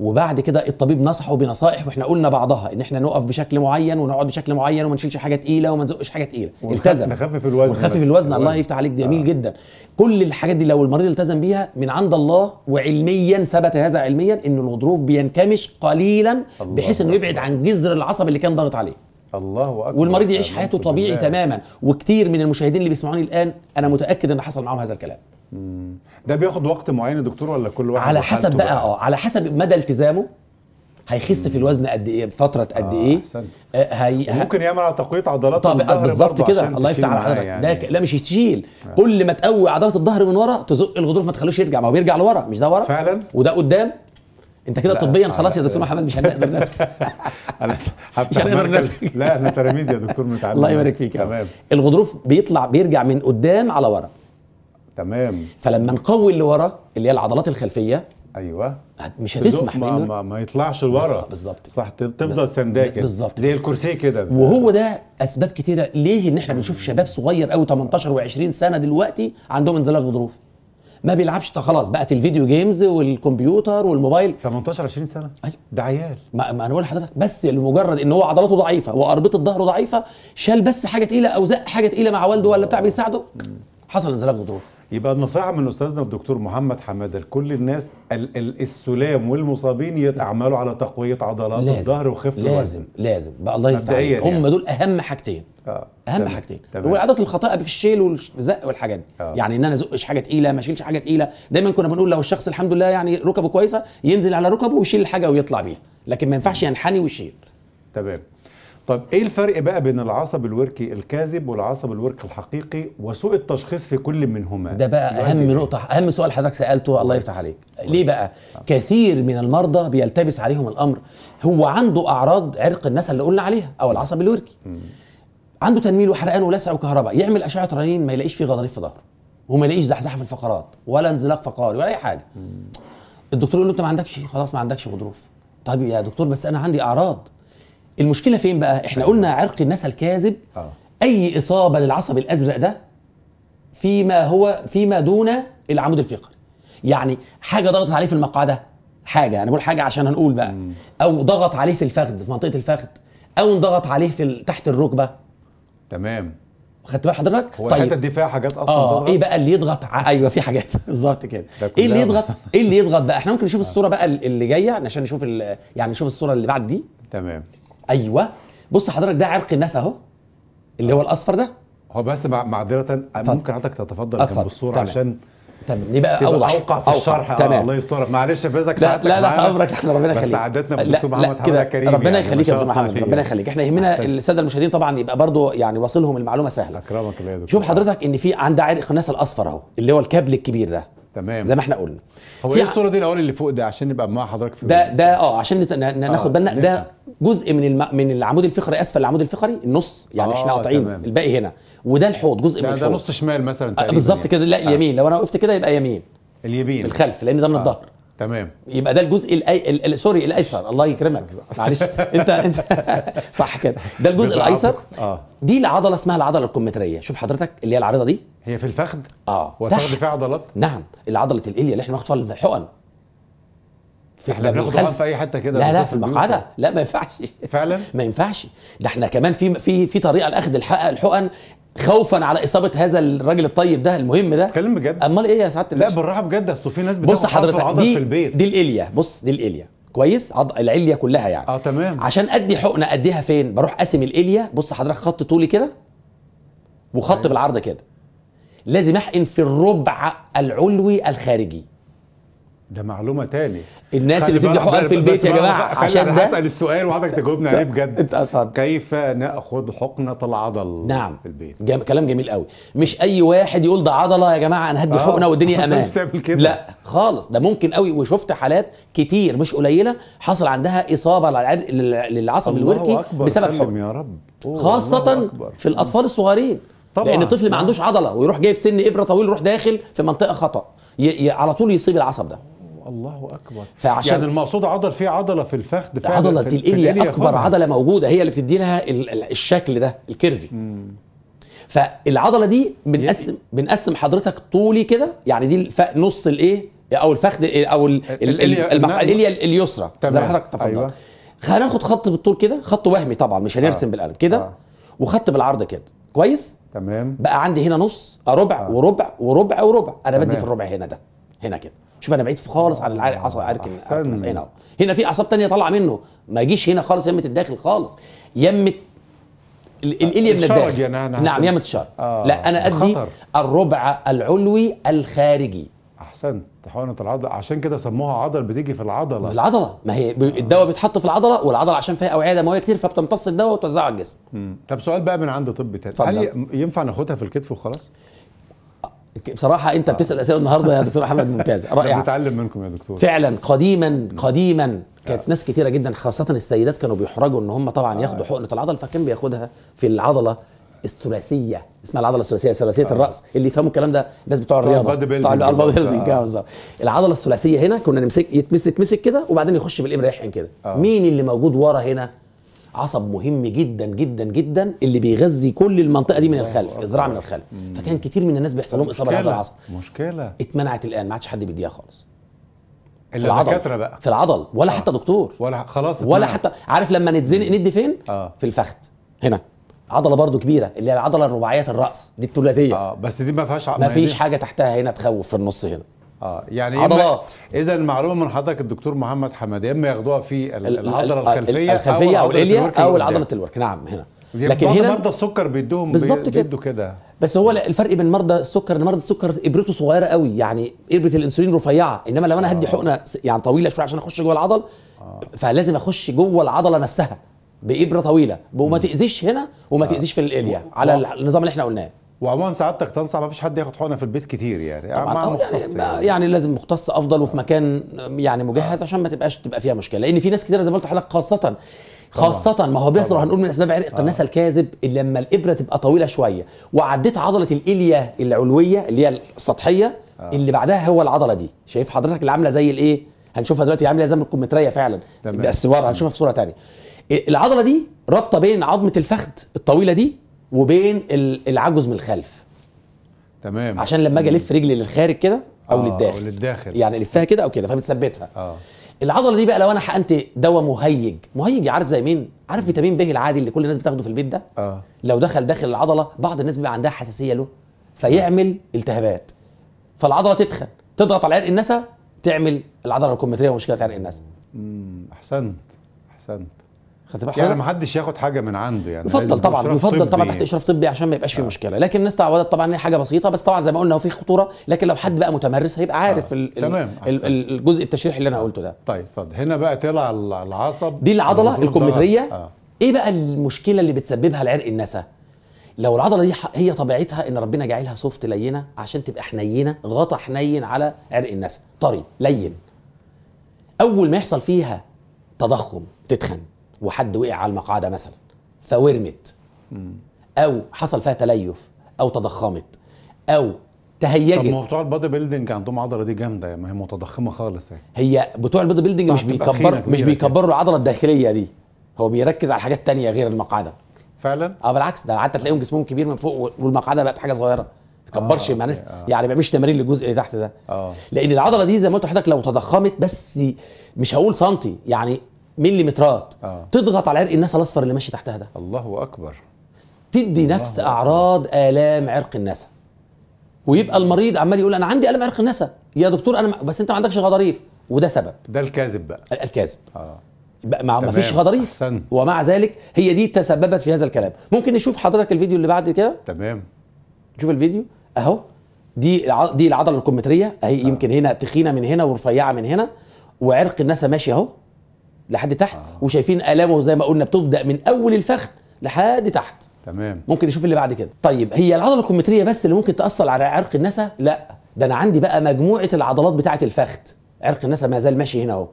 S1: وبعد كده الطبيب نصحه بنصائح وإحنا قلنا بعضها إن إحنا نقف بشكل معين ونقعد بشكل معين وما نشيلش حاجة تقيلة وما نزقش حاجة
S2: تقيلة
S1: التزم
S2: نخفف الوزن
S1: ونخفف
S2: بس.
S1: الوزن الله
S2: الوزن.
S1: يفتح عليك جميل جدا كل الحاجات دي لو المريض التزم بيها من عند الله وعلميا ثبت هذا علميا إن الغضروف بينكمش قليلا بحيث إنه يبعد عن جذر العصب اللي كان ضاغط عليه
S2: الله أكبر.
S1: والمريض يعيش حياته طبيعي
S2: بالله.
S1: تماما وكتير من المشاهدين اللي بيسمعوني الآن أنا متأكد إن حصل معاهم هذا الكلام.
S2: ده بياخد وقت معين يا دكتور ولا كل واحد
S1: على حسب بقى آه على حسب مدى التزامه هيخس في الوزن قد إيه بفتره قد
S2: آه، إيه.
S1: آه هي
S2: ممكن يعمل على تقوية عضلات
S1: طب
S2: الظهر
S1: بالظبط كده. الله يفتح على حضرتك.
S2: يعني.
S1: ده ك- لا مش تشيل كل ما تقوي عضلات الظهر من ورا تزق الغضروف ما تخلوش يرجع ما هو بيرجع لورا مش ده ورا.
S2: فعلا؟
S1: وده قدام. انت كده طبيا خلاص يا دكتور. محمد مش هنقدر نفسك
S2: أنا
S1: مش هنقدر نفسك.
S2: لا إحنا تلاميذ يا دكتور متعلم.
S1: الله يبارك فيك.
S2: تمام.
S1: الغضروف بيطلع بيرجع من قدام على ورا.
S2: تمام.
S1: فلما نقوي اللي ورا اللي هي العضلات
S2: الخلفية
S1: أيوه. مش هتسمح
S2: ما, ما, ما يطلعش لورا.
S1: بالظبط.
S2: صح تفضل سنداه كده
S1: بالظبط.
S2: زي الكرسي كده.
S1: وهو ده أسباب كتيرة ليه إن إحنا بنشوف شباب صغير قوي 18 و20 سنة دلوقتي عندهم انزلاق غضروفي. ما بيلعبش خلاص بقت الفيديو جيمز والكمبيوتر والموبايل.
S2: 18 20 سنة.
S1: أيوة.
S2: ده عيال.
S1: ما, ما أنا بقول لحضرتك بس لمجرد إن هو عضلاته ضعيفة وأربطة ظهره ضعيفة شال بس حاجة تقيلة أو زق حاجة تقيلة مع والده ولا بتاع بيساعده حصل انزلاق غضروفي
S2: يبقى النصيحه من أستاذنا الدكتور محمد حمادة لكل الناس ال- ال- السلام والمصابين يتعملوا على تقوية عضلات الظهر وخف
S1: لازم
S2: الوزن
S1: لازم بقى الله يفتح عليك هم
S2: يعني.
S1: دول أهم حاجتين
S2: آه.
S1: أهم
S2: تمام.
S1: حاجتين. والعادات الخاطئه في الشيل والزق والحاجات دي
S2: آه.
S1: يعني إن أنا أزقش حاجة تقيلة ما أشيلش حاجة تقيلة دايما كنا بنقول لو الشخص الحمد لله يعني ركبه كويسة ينزل على ركبه ويشيل الحاجة ويطلع بيها لكن ما ينفعش ينحني ويشيل
S2: تمام طب إيه الفرق بقى بين العصب الوركي الكاذب والعصب الوركي الحقيقي وسوء التشخيص في كل منهما؟
S1: ده بقى أهم نقطة أهم سؤال حضرتك سألته الله يفتح عليك. ليه بقى؟ كثير من المرضى بيلتبس عليهم الأمر. هو عنده أعراض عرق النسا اللي قلنا عليها أو العصب الوركي. عنده تنميل وحرقان ولسع وكهرباء. يعمل أشعة رنين ما يلاقيش فيه غضاريف في ظهره. وما يلاقيش زحزحة في الفقرات ولا انزلاق فقاري ولا أي حاجة. الدكتور يقول له أنت ما عندكش خلاص ما عندكش غضروف. طيب يا دكتور بس أنا عندي أعراض المشكلة فين بقى؟ إحنا قلنا عرق النسا الكاذب
S2: آه.
S1: أي إصابة للعصب الأزرق ده فيما هو فيما دون العمود الفقري. يعني حاجة ضغطت عليه في المقعده حاجة أنا بقول حاجة عشان هنقول بقى. أو ضغط عليه في الفخذ في منطقة الفخذ. أو انضغط عليه في تحت الركبة.
S2: تمام.
S1: خدت بال حضرتك؟
S2: هو الحته دي فيها حاجات
S1: أصلا
S2: آه؟
S1: إيه بقى اللي يضغط؟ ع... أيوه في حاجات. بالظبط كده.
S2: ده
S1: إيه اللي يضغط؟ إيه اللي يضغط بقى؟ إحنا ممكن نشوف الصورة بقى اللي جاية عشان نشوف ال... يعني نشوف الصورة اللي بعد دي.
S2: تمام.
S1: أيوه. بص حضرتك ده عرق الناس أهو اللي هو الأصفر ده.
S2: هو بس مع- معذرة ممكن حضرتك تتفضل. جنب الصورة
S1: تمام.
S2: عشان
S1: تمام. نبقى أوضح.
S2: أوقع في الشرح. آه
S1: تمام.
S2: الله يسترك معلش فازك
S1: لا لا لا في امرك إحنا ربنا
S2: بس
S1: يخليك.
S2: بالدكتور
S1: لا
S2: محمد
S1: كده
S2: كريم
S1: ربنا
S2: يعني،
S1: يخليك يا
S2: أستاذ
S1: محمد. ربنا يخليك. إحنا يهمنا. الساده المشاهدين طبعا يبقى برضو يعني واصلهم المعلومة سهلة.
S2: أكرمك الله يا دكتور
S1: شوف حضرتك إن في عند عرق الناس الأصفر أهو اللي هو الكابل الكبير ده.
S2: تمام.
S1: زي ما إحنا قلنا.
S2: هو
S1: إيه
S2: الصورة دي الأول اللي فوق ده عشان نبقى مع حضرتك في
S1: ده ده آه عشان نت- ناخد بالنا.
S2: نفهم.
S1: ده جزء من الم... من العمود الفقري أسفل العمود الفقري النص. يعني
S2: آه،
S1: إحنا قاطعين
S2: تمام.
S1: الباقي هنا. وده الحوض جزء من
S2: ده, ده
S1: الحوض.
S2: نص شمال مثلا
S1: آه، بالظبط
S2: يعني.
S1: كده. لا
S2: آه.
S1: اليمين لو أنا وقفت كده يبقى يمين.
S2: اليمين.
S1: الخلف لأن ده من
S2: آه.
S1: الظهر.
S2: تمام.
S1: يبقى ده الجزء الأي... ال... ال... سوري الأيسر. الله يكرمك. معلش. انت انت صح كده. ده الجزء
S2: الأيسر. آه.
S1: دي العضلة اسمها العضلة الكمثريه شوف حضرتك اللي هي العريضة دي.
S2: هي في الفخذ؟
S1: آه.
S2: هو الفخذ
S1: تحت.
S2: فيه عضلات؟
S1: نعم. العضلة الاليه اللي إحنا بناخد فيها الحقن. في
S2: إحنا بناخد في أي حتة كده
S1: لا لا في. المقعدة. لا ما ينفعش.
S2: فعلا؟
S1: ما ينفعش. ده إحنا كمان في في في طريقة لأخذ الحق الحقن. خوفا على إصابة هذا الراجل الطيب ده المهم ده.
S2: اتكلم بجد.
S1: أمال إيه يا سعادة
S2: لا بالراحة بجد. أصل في ناس
S1: بص حضرتك دي
S2: في البيت.
S1: دي الإليا. بص دي الإليا. كويس؟ عض... العليا كلها يعني.
S2: آه تمام.
S1: عشان أدي حقنة أديها فين؟ بروح قاسم الإليا. بص حضرتك خط طولي كده وخط بالعرض كده. لازم أحقن في الربع العلوي الخارجي.
S2: ده معلومة تاني
S1: الناس اللي بتدي حقن في البيت يا
S2: خلي
S1: عشان ده-
S2: هسأل السؤال وحضرتك تجاوبني عليه بجد. كيف نأخذ حقنه العضل
S1: نعم
S2: في البيت
S1: جم... كلام جميل قوي مش أي واحد يقول ده عضلة يا جماعة أنا هدي
S2: آه.
S1: حقنة والدنيا
S2: أمان.
S1: لا خالص ده ممكن قوي وشفت حالات كتير مش قليلة حصل عندها إصابة للعصب الوركي
S2: أكبر،
S1: بسبب
S2: سلم
S1: حقن
S2: يا رب أكبر.
S1: في الأطفال الصغيرين
S2: طبعاً.
S1: لأن الطفل ما
S2: آه.
S1: عندوش عضلة ويروح جايب سن إبرة طويل يروح داخل في منطقة خطأ ي... ي... على طول يصيب العصب ده
S2: الله أكبر
S1: فعشان-
S2: يعني المقصود عضل في عضلة في الفخذ فعلا
S1: عضلة
S2: في- في
S1: الإليا
S2: الإليا
S1: أكبر
S2: خدها.
S1: عضلة موجودة هي اللي بتدي لها ال... ال- الشكل ده الكيرفي فالعضلة دي بنقسم بنقسم حضرتك طولي كده يعني دي. نص الإيه أو الفخذ أو ال... ال...
S2: الإليا-
S1: المخ...
S2: النعم.
S1: الإليا اليسرى زي. ما حضرتك تفضل
S2: أيوة.
S1: هناخد خط بالطول كده خط وهمي طبعا مش هنرسم
S2: آه.
S1: بالقلم كده
S2: آه.
S1: وخط بالعرض كده كويس
S2: تمام
S1: بقى عندي هنا نص ربع وربع وربع وربع أنا بدي
S2: تمام.
S1: في الربع هنا ده هنا كده شوف أنا بعيد خالص عن العرق عصب عرق. هنا هنا في أعصاب تانية طالعة منه ما يجيش هنا خالص يمة الداخل خالص يمة ال- الاليا من الداخل
S2: يعني
S1: نعم يمة الشرج
S2: آه.
S1: لا أنا أدي
S2: خطر.
S1: الربع العلوي الخارجي
S2: احسنت حقنه العضل عشان كده سموها عضل بتيجي في العضلة
S1: العضلة ما هي الدواء بيتحط في العضلة والعضلة عشان فيها أوعية دموية كتير فبتمتص الدواء وتوزعه على الجسم
S2: مم. طب سؤال بقى من عند طب تاني. هل ينفع ناخدها في الكتف وخلاص؟
S1: بصراحة أنت بتسأل أسئلة النهارده يا دكتور محمد ممتازه رائعه
S2: بنتعلم منكم يا دكتور.
S1: فعلا قديما قديما كانت ناس كتيرة جدا خاصة السيدات كانوا بيحرجوا إن هم طبعا ياخدوا حقنة العضل فكان بياخدها في العضلة الثلاثية. اسمها العضلة الثلاثية ثلاثية الرأس اللي يفهموا الكلام ده الناس بتوع
S2: الرياضة.
S1: بتوع. البادي بيلدينج
S2: آه.
S1: بالظبط. العضلة الثلاثية هنا كنا نمسك يتمسك يتمسك كده وبعدين يخش بالابره يحقن كده.
S2: آه.
S1: مين اللي موجود ورا هنا؟ عصب مهم جدا جدا جدا اللي بيغذي كل المنطقة دي من الخلف الذراع من الخلف. فكان كتير من الناس بيحصل لهم إصابة بهذا. العصب.
S2: مشكلة.
S1: اتمنعت الآن ما عادش حد بيديها خالص. في العضل.
S2: بقى.
S1: في العضل. ولا حتى دكتور.
S2: ولا خلاص
S1: ولا
S2: اتمنع.
S1: حتى عارف لما نتزنق ندي فين؟
S2: آه.
S1: في الفخذ. هنا. عضلة برضو كبيرة اللي هي العضلة الرباعية الرأس دي الثلاثيه
S2: آه بس دي ما فيهاش
S1: ما فيش حاجة تحتها هنا تخوف في النص هنا.
S2: آه يعني
S1: عضلات.
S2: إذا المعلومه من حضرتك الدكتور محمد حماد يا اما ياخدوها في ال-
S1: ال-
S2: العضلة
S1: ال- الخلفية الخلفية
S2: أو
S1: الإليا
S2: الورك
S1: أو
S2: العضلة.
S1: الورك. نعم هنا. لكن هنا
S2: مرضى السكر بيدوهم
S1: بالظبط كده.
S2: كده.
S1: بس هو الفرق بين مرضى السكر إن مرضى السكر إبرته صغيرة قوي يعني إبرة الإنسولين رفيعة. إنما لو أنا هدي حقنة س- يعني طويلة شوية عشان أخش جوه العضل فلازم أخش جوه العضلة نفسها بإبرة طويلة. وما تأذيش هنا وما تأذيش في الإليا على النظام اللي إحنا قلناه.
S2: وعموما سعادتك تنصح ما فيش حد ياخد حقنة في البيت كتير يعني.
S1: طبعا.
S2: مع
S1: آه،
S2: مختص
S1: يعني,
S2: يعني.
S1: يعني لازم مختص أفضل وفي مكان يعني مجهز عشان ما تبقاش تبقى فيها مشكلة. لأن في ناس كتير زي ما قلت لحضرتك خاصة خاصة ما هو بيصدر هنقول من أسباب عرق النسا الكاذب اللي لما الإبرة تبقى طويلة شوية وعديت عضلة الإليا العلوية اللي هي السطحية اللي بعدها هو العضلة دي. شايف حضرتك اللي عاملة زي الإيه؟ هنشوفها دلوقتي عاملة زي الكمثريه فعلا. بس هنشوفها في صورة تانية. العضلة دي رابطة بين عظمة الفخذ الطويلة دي وبين ال- العجز من الخلف.
S2: تمام.
S1: عشان لما أجي الف رجلي للخارج كده أو
S2: آه،
S1: للداخل.
S2: للداخل.
S1: يعني الفها كده أو كده فبتثبتها.
S2: آه.
S1: العضلة دي بقى لو أنا حقنت دواء مهيج مهيج عارف زي مين؟ عارف فيتامين ب العادي اللي كل الناس بتاخده في البيت ده؟
S2: آه.
S1: لو دخل داخل العضلة بعض الناس بيبقى عندها حساسية له فيعمل التهابات. فالعضلة تتخن تضغط على عرق النسا تعمل العضلة الكمثريه ومشكلة عرق النسا.
S2: مم، أحسنت أحسنت.
S1: خدت بالك
S2: يعني؟ ما حدش ياخد حاجة من عنده يعني.
S1: يفضل طبعا يفضل طبعا. تحت إشراف طبي عشان ما يبقاش فيه مشكلة. لكن الناس تعودت طبعا إن هي حاجة بسيطة بس طبعا زي ما قلنا هو في خطورة. لكن لو حد بقى متمرس هيبقى عارف
S2: آه.
S1: ال- ال-
S2: تمام،
S1: ال-
S2: أحسن.
S1: ال- الجزء التشريحي اللي أنا قلته ده.
S2: طيب اتفضل. هنا بقى طلع ال- العصب.
S1: دي
S2: العضلة
S1: الكمثريه.
S2: آه.
S1: إيه بقى المشكلة اللي بتسببها لعرق النسا لو العضلة دي هي طبيعتها إن ربنا جاعلها soft لينة عشان تبقى حنينة غطا حنين على عرق النسا طري لين. أول ما يحصل فيها تضخم تتخن. وحد وقع على المقعدة مثلا فورمت. أو حصل فيها تليف أو تضخمت أو
S2: طب
S1: تهيجت
S2: ما هو بتوع ال body building عندهم عضلة دي جامدة ما هي متضخمة خالص اهي
S1: هي بتوع ال body
S2: building
S1: مش بيكبر مش بيكبروا العضلة الداخلية دي. هو بيركز على حاجات تانية غير المقعدة.
S2: فعلا؟
S1: آه بالعكس ده حتى تلاقيهم جسمهم كبير من فوق والمقعدة بقت حاجة صغيرة. ما بيكبرش
S2: آه،
S1: يعني
S2: آه.
S1: يعني ما بيعملش تمارين للجزء اللي تحت ده.
S2: آه.
S1: لأن العضلة دي زي ما قلت لحضرتك لو تضخمت بس مش هقول سنتي يعني مليمترات
S2: آه.
S1: تضغط على عرق النسا الأصفر اللي ماشي تحتها ده.
S2: الله أكبر.
S1: تدي نفس أعراض آلام عرق النسا ويبقى المريض عمال يقول أنا عندي الم عرق النسا يا دكتور أنا م- بس أنت ما عندكش غضاريف. وده سبب.
S2: ده الكاذب بقى.
S1: ال- الكاذب.
S2: آه.
S1: بقى ما ما فيش غضاريف. ومع ذلك هي دي تسببت في هذا الكلام. ممكن نشوف حضرتك الفيديو اللي بعد كده؟
S2: تمام.
S1: نشوف الفيديو. أهو. دي دي العضلة الكمثريه أهي يمكن هنا تخينة من هنا ورفيعة من هنا. وعرق النسا ماشي أهو. لحد تحت وشايفين آلامه زي ما قلنا بتبدأ من أول الفخذ لحد تحت.
S2: تمام.
S1: ممكن نشوف اللي بعد كده. طيب هي العضلة الكمثريه بس اللي ممكن تأثر على عرق النسا؟ لا. ده أنا عندي بقى مجموعة العضلات بتاعة الفخذ. عرق النسا ما زال ماشي هنا أهو.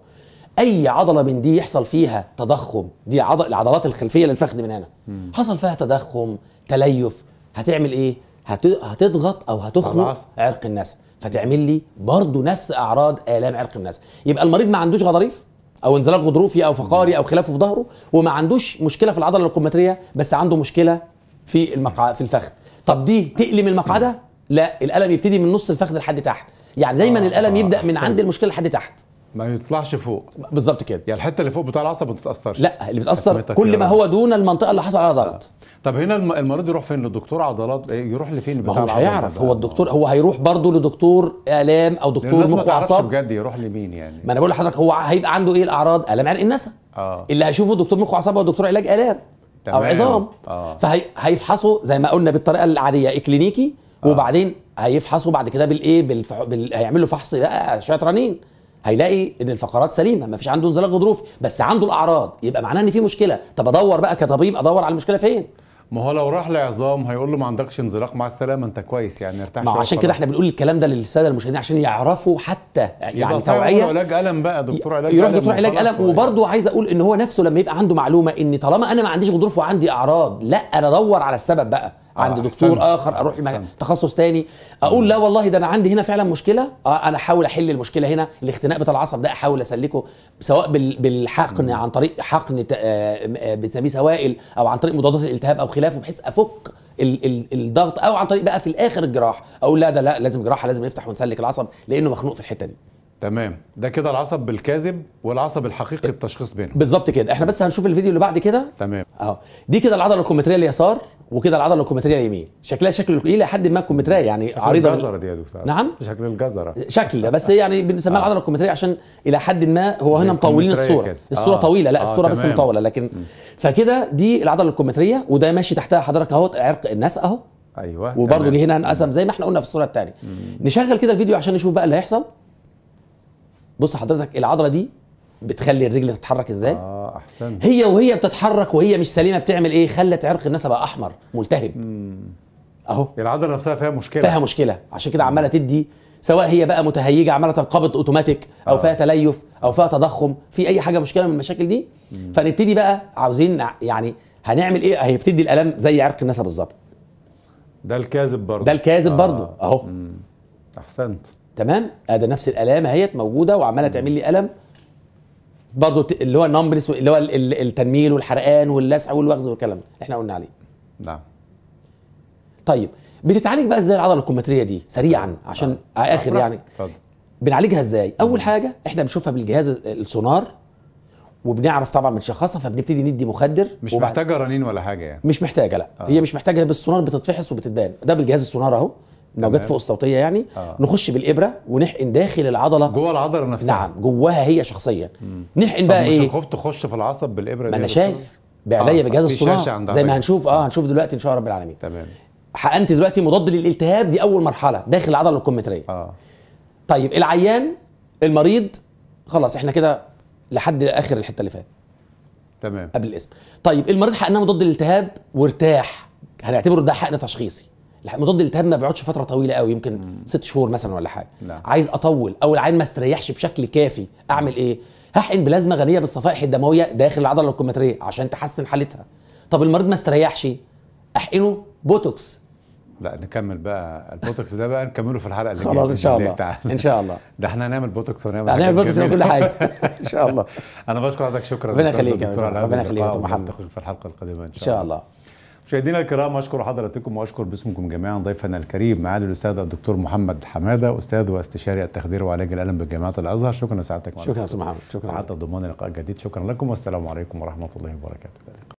S1: أي عضلة من دي يحصل فيها تضخم؟ دي عضل العضلات الخلفية للفخذ من هنا. حصل فيها تضخم تليف هتعمل إيه؟ هت... هتضغط أو هتخنق. عرق النسا. فتعمل لي برضه نفس أعراض آلام عرق النسا. يبقى المريض ما عندوش غضاريف؟ أو انزلاق غضروفي أو فقاري أو خلافه في ظهره وما عندوش مشكلة في العضلة الكمثريه بس عنده مشكلة في المقع في الفخذ. طب دي تألم المقعدة؟ لا الألم يبتدي من نص الفخذ لحد تحت. يعني دايما
S2: آه،
S1: الألم
S2: آه،
S1: يبدا من. عند المشكلة لحد تحت.
S2: ما يطلعش فوق.
S1: بالظبط كده.
S2: يعني الحتة اللي فوق بتاع العصب ما تتاثرش
S1: لا اللي
S2: بتأثر
S1: كل ما. هو دون المنطقة اللي حصل عليها ضغط.
S2: طب هنا الم- المريض يروح فين؟ لدكتور عضلات إيه، يروح لفين؟
S1: ما
S2: بتاع
S1: هو مش هيعرف؟ هو الدكتور هو هيروح برضه لدكتور آلام
S2: أو
S1: دكتور مخ واعصاب
S2: بجد يروح لمين يعني؟
S1: ما أنا بقول لحضرتك هو هيبقى عنده إيه؟ الأعراض؟ آلام عرق النسا.
S2: آه.
S1: اللي هيشوفه دكتور مخ واعصاب أو دكتور علاج آلام
S2: أو.
S1: عظام.
S2: آه.
S1: فهيفحصوا زي ما قلنا بالطريقة العادية إكلينيكي وبعدين هيفحصوا بعد كده بالإيه؟ بالفح... بال... هيعمل له فحص بقى شوية رنين. هيلاقي إن الفقرات سليمة ما فيش عنده انزلاق غضروفي. بس عنده الأعراض يبقى معناه إن في مشكلة. طب أدور بقى كطبيب أدور على المشكلة فين؟
S2: ما هو لو راح لعظام هيقول له ما عندكش انزلاق مع السلامة انت كويس يعني ارتاح
S1: ما عشان. كده إحنا بنقول الكلام ده للسادة المشاهدين عشان يعرفوا حتى يعني
S2: توعية. علاج الم بقى دكتور علاج
S1: يروح دكتور علاج الم وبرضه عايز أقول إن هو نفسه لما يبقى عنده معلومة إن طالما أنا ما عنديش غضروف وعندي أعراض لأ أنا أدور على السبب بقى. عند
S2: آه،
S1: دكتور
S2: أحسنت.
S1: آخر أروح
S2: أحسنت.
S1: تخصص تاني. أقول لا والله ده أنا عندي هنا فعلا مشكلة. آه أنا أحاول أحل المشكلة هنا. الاختناق بتاع العصب ده أحاول أسلكه سواء بال- بالحقن عن طريق حقن آه، آه، بنسميه سوائل أو عن طريق مضادات الالتهاب أو خلافه بحيث أفك ال- ال- الضغط أو عن طريق بقى في الآخر الجراح أقول لا ده لا لازم جراحة لازم نفتح ونسلك العصب لأنه مخنوق في الحتة دي.
S2: تمام. ده كده العصب بالكاذب والعصب الحقيقي التشخيص بينهم.
S1: بالظبط كده. إحنا بس هنشوف الفيديو اللي بعد كده.
S2: تمام.
S1: اهو دي كده العضلة الكمثريه اليسار وكده العضلة الكمثريه اليمين. شكلها شكل إلى حد ما كمثريه يعني عريضة.
S2: الجزرة دي يا دكتور.
S1: نعم.
S2: شكل الجزرة.
S1: شكل بس يعني بنسميها العضلة الكمثريه عشان إلى حد ما هو هنا مطولين الصورة.
S2: كده.
S1: الصورة
S2: آه.
S1: طويلة. لا
S2: آه،
S1: الصورة بس
S2: تمام.
S1: مطولة. لكن فكده دي العضلة الكمثريه وده ماشي تحتها حضرتك أهو. عرق الناس أهو.
S2: أيوه
S1: وبرضه
S2: تمام.
S1: جه هنا انقسم زي ما إحنا قلنا في الصورة الثانية نشغل كده الفيديو عشان نشوف بقى اللي هيحصل. بص حضرتك العضلة دي بتخلي الرجل تتحرك إزاي؟
S2: آه احسنت
S1: هي وهي بتتحرك وهي مش سليمة بتعمل إيه؟ خلت عرق الناس بقى أحمر ملتهب. أهو.
S2: العضلة نفسها فيها مشكلة.
S1: فيها مشكلة. عشان كده عمالة تدي سواء هي بقى متهيجة عمالة تنقبض أوتوماتيك أو
S2: آه.
S1: فيها تليف أو فيها تضخم في أي حاجة مشكلة من المشاكل دي؟ فنبتدي بقى عاوزين يعني هنعمل إيه؟ هي بتدي الألم زي عرق النسا بالظبط.
S2: ده الكاذب برضه.
S1: ده الكاذب برضه. أهو.
S2: أحسنت.
S1: تمام؟ ادي نفس الألام أهيت موجودة وعمالة تعمل لي ألم. برضه اللي هو ال numbness اللي هو ال- ال- التنميل والحرقان واللسع والوغز والكلام ده. إحنا قلنا عليه.
S2: نعم.
S1: طيب بتتعالج بقى إزاي العضلة الكمثريه دي؟ سريعا عشان آخر يعني.
S2: اتفضل.
S1: بنعالجها إزاي؟ أول حاجة إحنا بنشوفها بالجهاز السونار وبنعرف طبعا بنشخصها فبنبتدي ندي مخدر.
S2: مش
S1: وبعد-
S2: محتاجة رنين ولا حاجة يعني؟
S1: مش محتاجة لا.
S2: آه.
S1: هي مش محتاجة بالسونار بتتفحص وبتتبان. ده بالجهاز السونار أهو. موجات
S2: تمام.
S1: فوق الصوتية يعني
S2: آه.
S1: نخش بالإبرة ونحقن داخل العضلة.
S2: جوه العضلة نفسها.
S1: نعم جواها هي شخصيا. نحقن
S2: طب
S1: بقى
S2: مش
S1: إيه؟
S2: الخوف تخش في العصب بالإبرة
S1: ما
S2: أنا؟
S1: شايف. بعينيا
S2: آه،
S1: بجهاز
S2: عند
S1: زي ما. هنشوف آه هنشوف دلوقتي إن شاء الله رب العالمين.
S2: تمام.
S1: حقنت دلوقتي مضاد للالتهاب دي أول مرحلة داخل العضلة الكمثريه
S2: آه.
S1: طيب العيان المريض خلاص إحنا كده لحد آخر الحتة اللي فاتت.
S2: تمام.
S1: قبل الاسم. طيب المريض حقناه مضاد للالتهاب وارتاح. هنعتبره ده حقن تشخيصي. مضاد الالتهاب ما بيقعدش فترة طويلة قوي يمكن ست شهور مثلا ولا حاجة.
S2: نعم.
S1: عايز أطول أو العيان ما استريحش بشكل كافي أعمل إيه؟ هحقن بلازمه غنية بالصفائح الدموية داخل العضلة الكمثريه عشان تحسن حالتها. طب المريض ما استريحش أحقنه بوتوكس.
S2: لا نكمل بقى البوتوكس ده بقى نكمله في الحلقة اللي
S1: خلاص
S2: جاية
S1: إن شاء الله.
S2: تعالى.
S1: إن شاء الله.
S2: ده إحنا هنعمل بوتوكس ونعمل
S1: هنعمل بوتوكس. وكل حاجة. إن شاء الله.
S2: أنا بشكر حضرتك شكرا.
S1: ربنا يخليك يا ربنا يخليك يا محمد.
S2: في الحلقة القادمة
S1: إن
S2: شاء,
S1: شاء الله.
S2: مشاهدينا الكرام أشكر حضراتكم وأشكر باسمكم جميعا ضيفنا الكريم معالي الأستاذ الدكتور محمد حمادة أستاذ واستشاري التخدير وعلاج الألم بجامعة الأزهر. شكرا لسعادتك.
S1: شكرا يا محمد. شكرا.
S2: حتى ضمان لقاء جديد. شكرا لكم والسلام عليكم ورحمة الله وبركاته.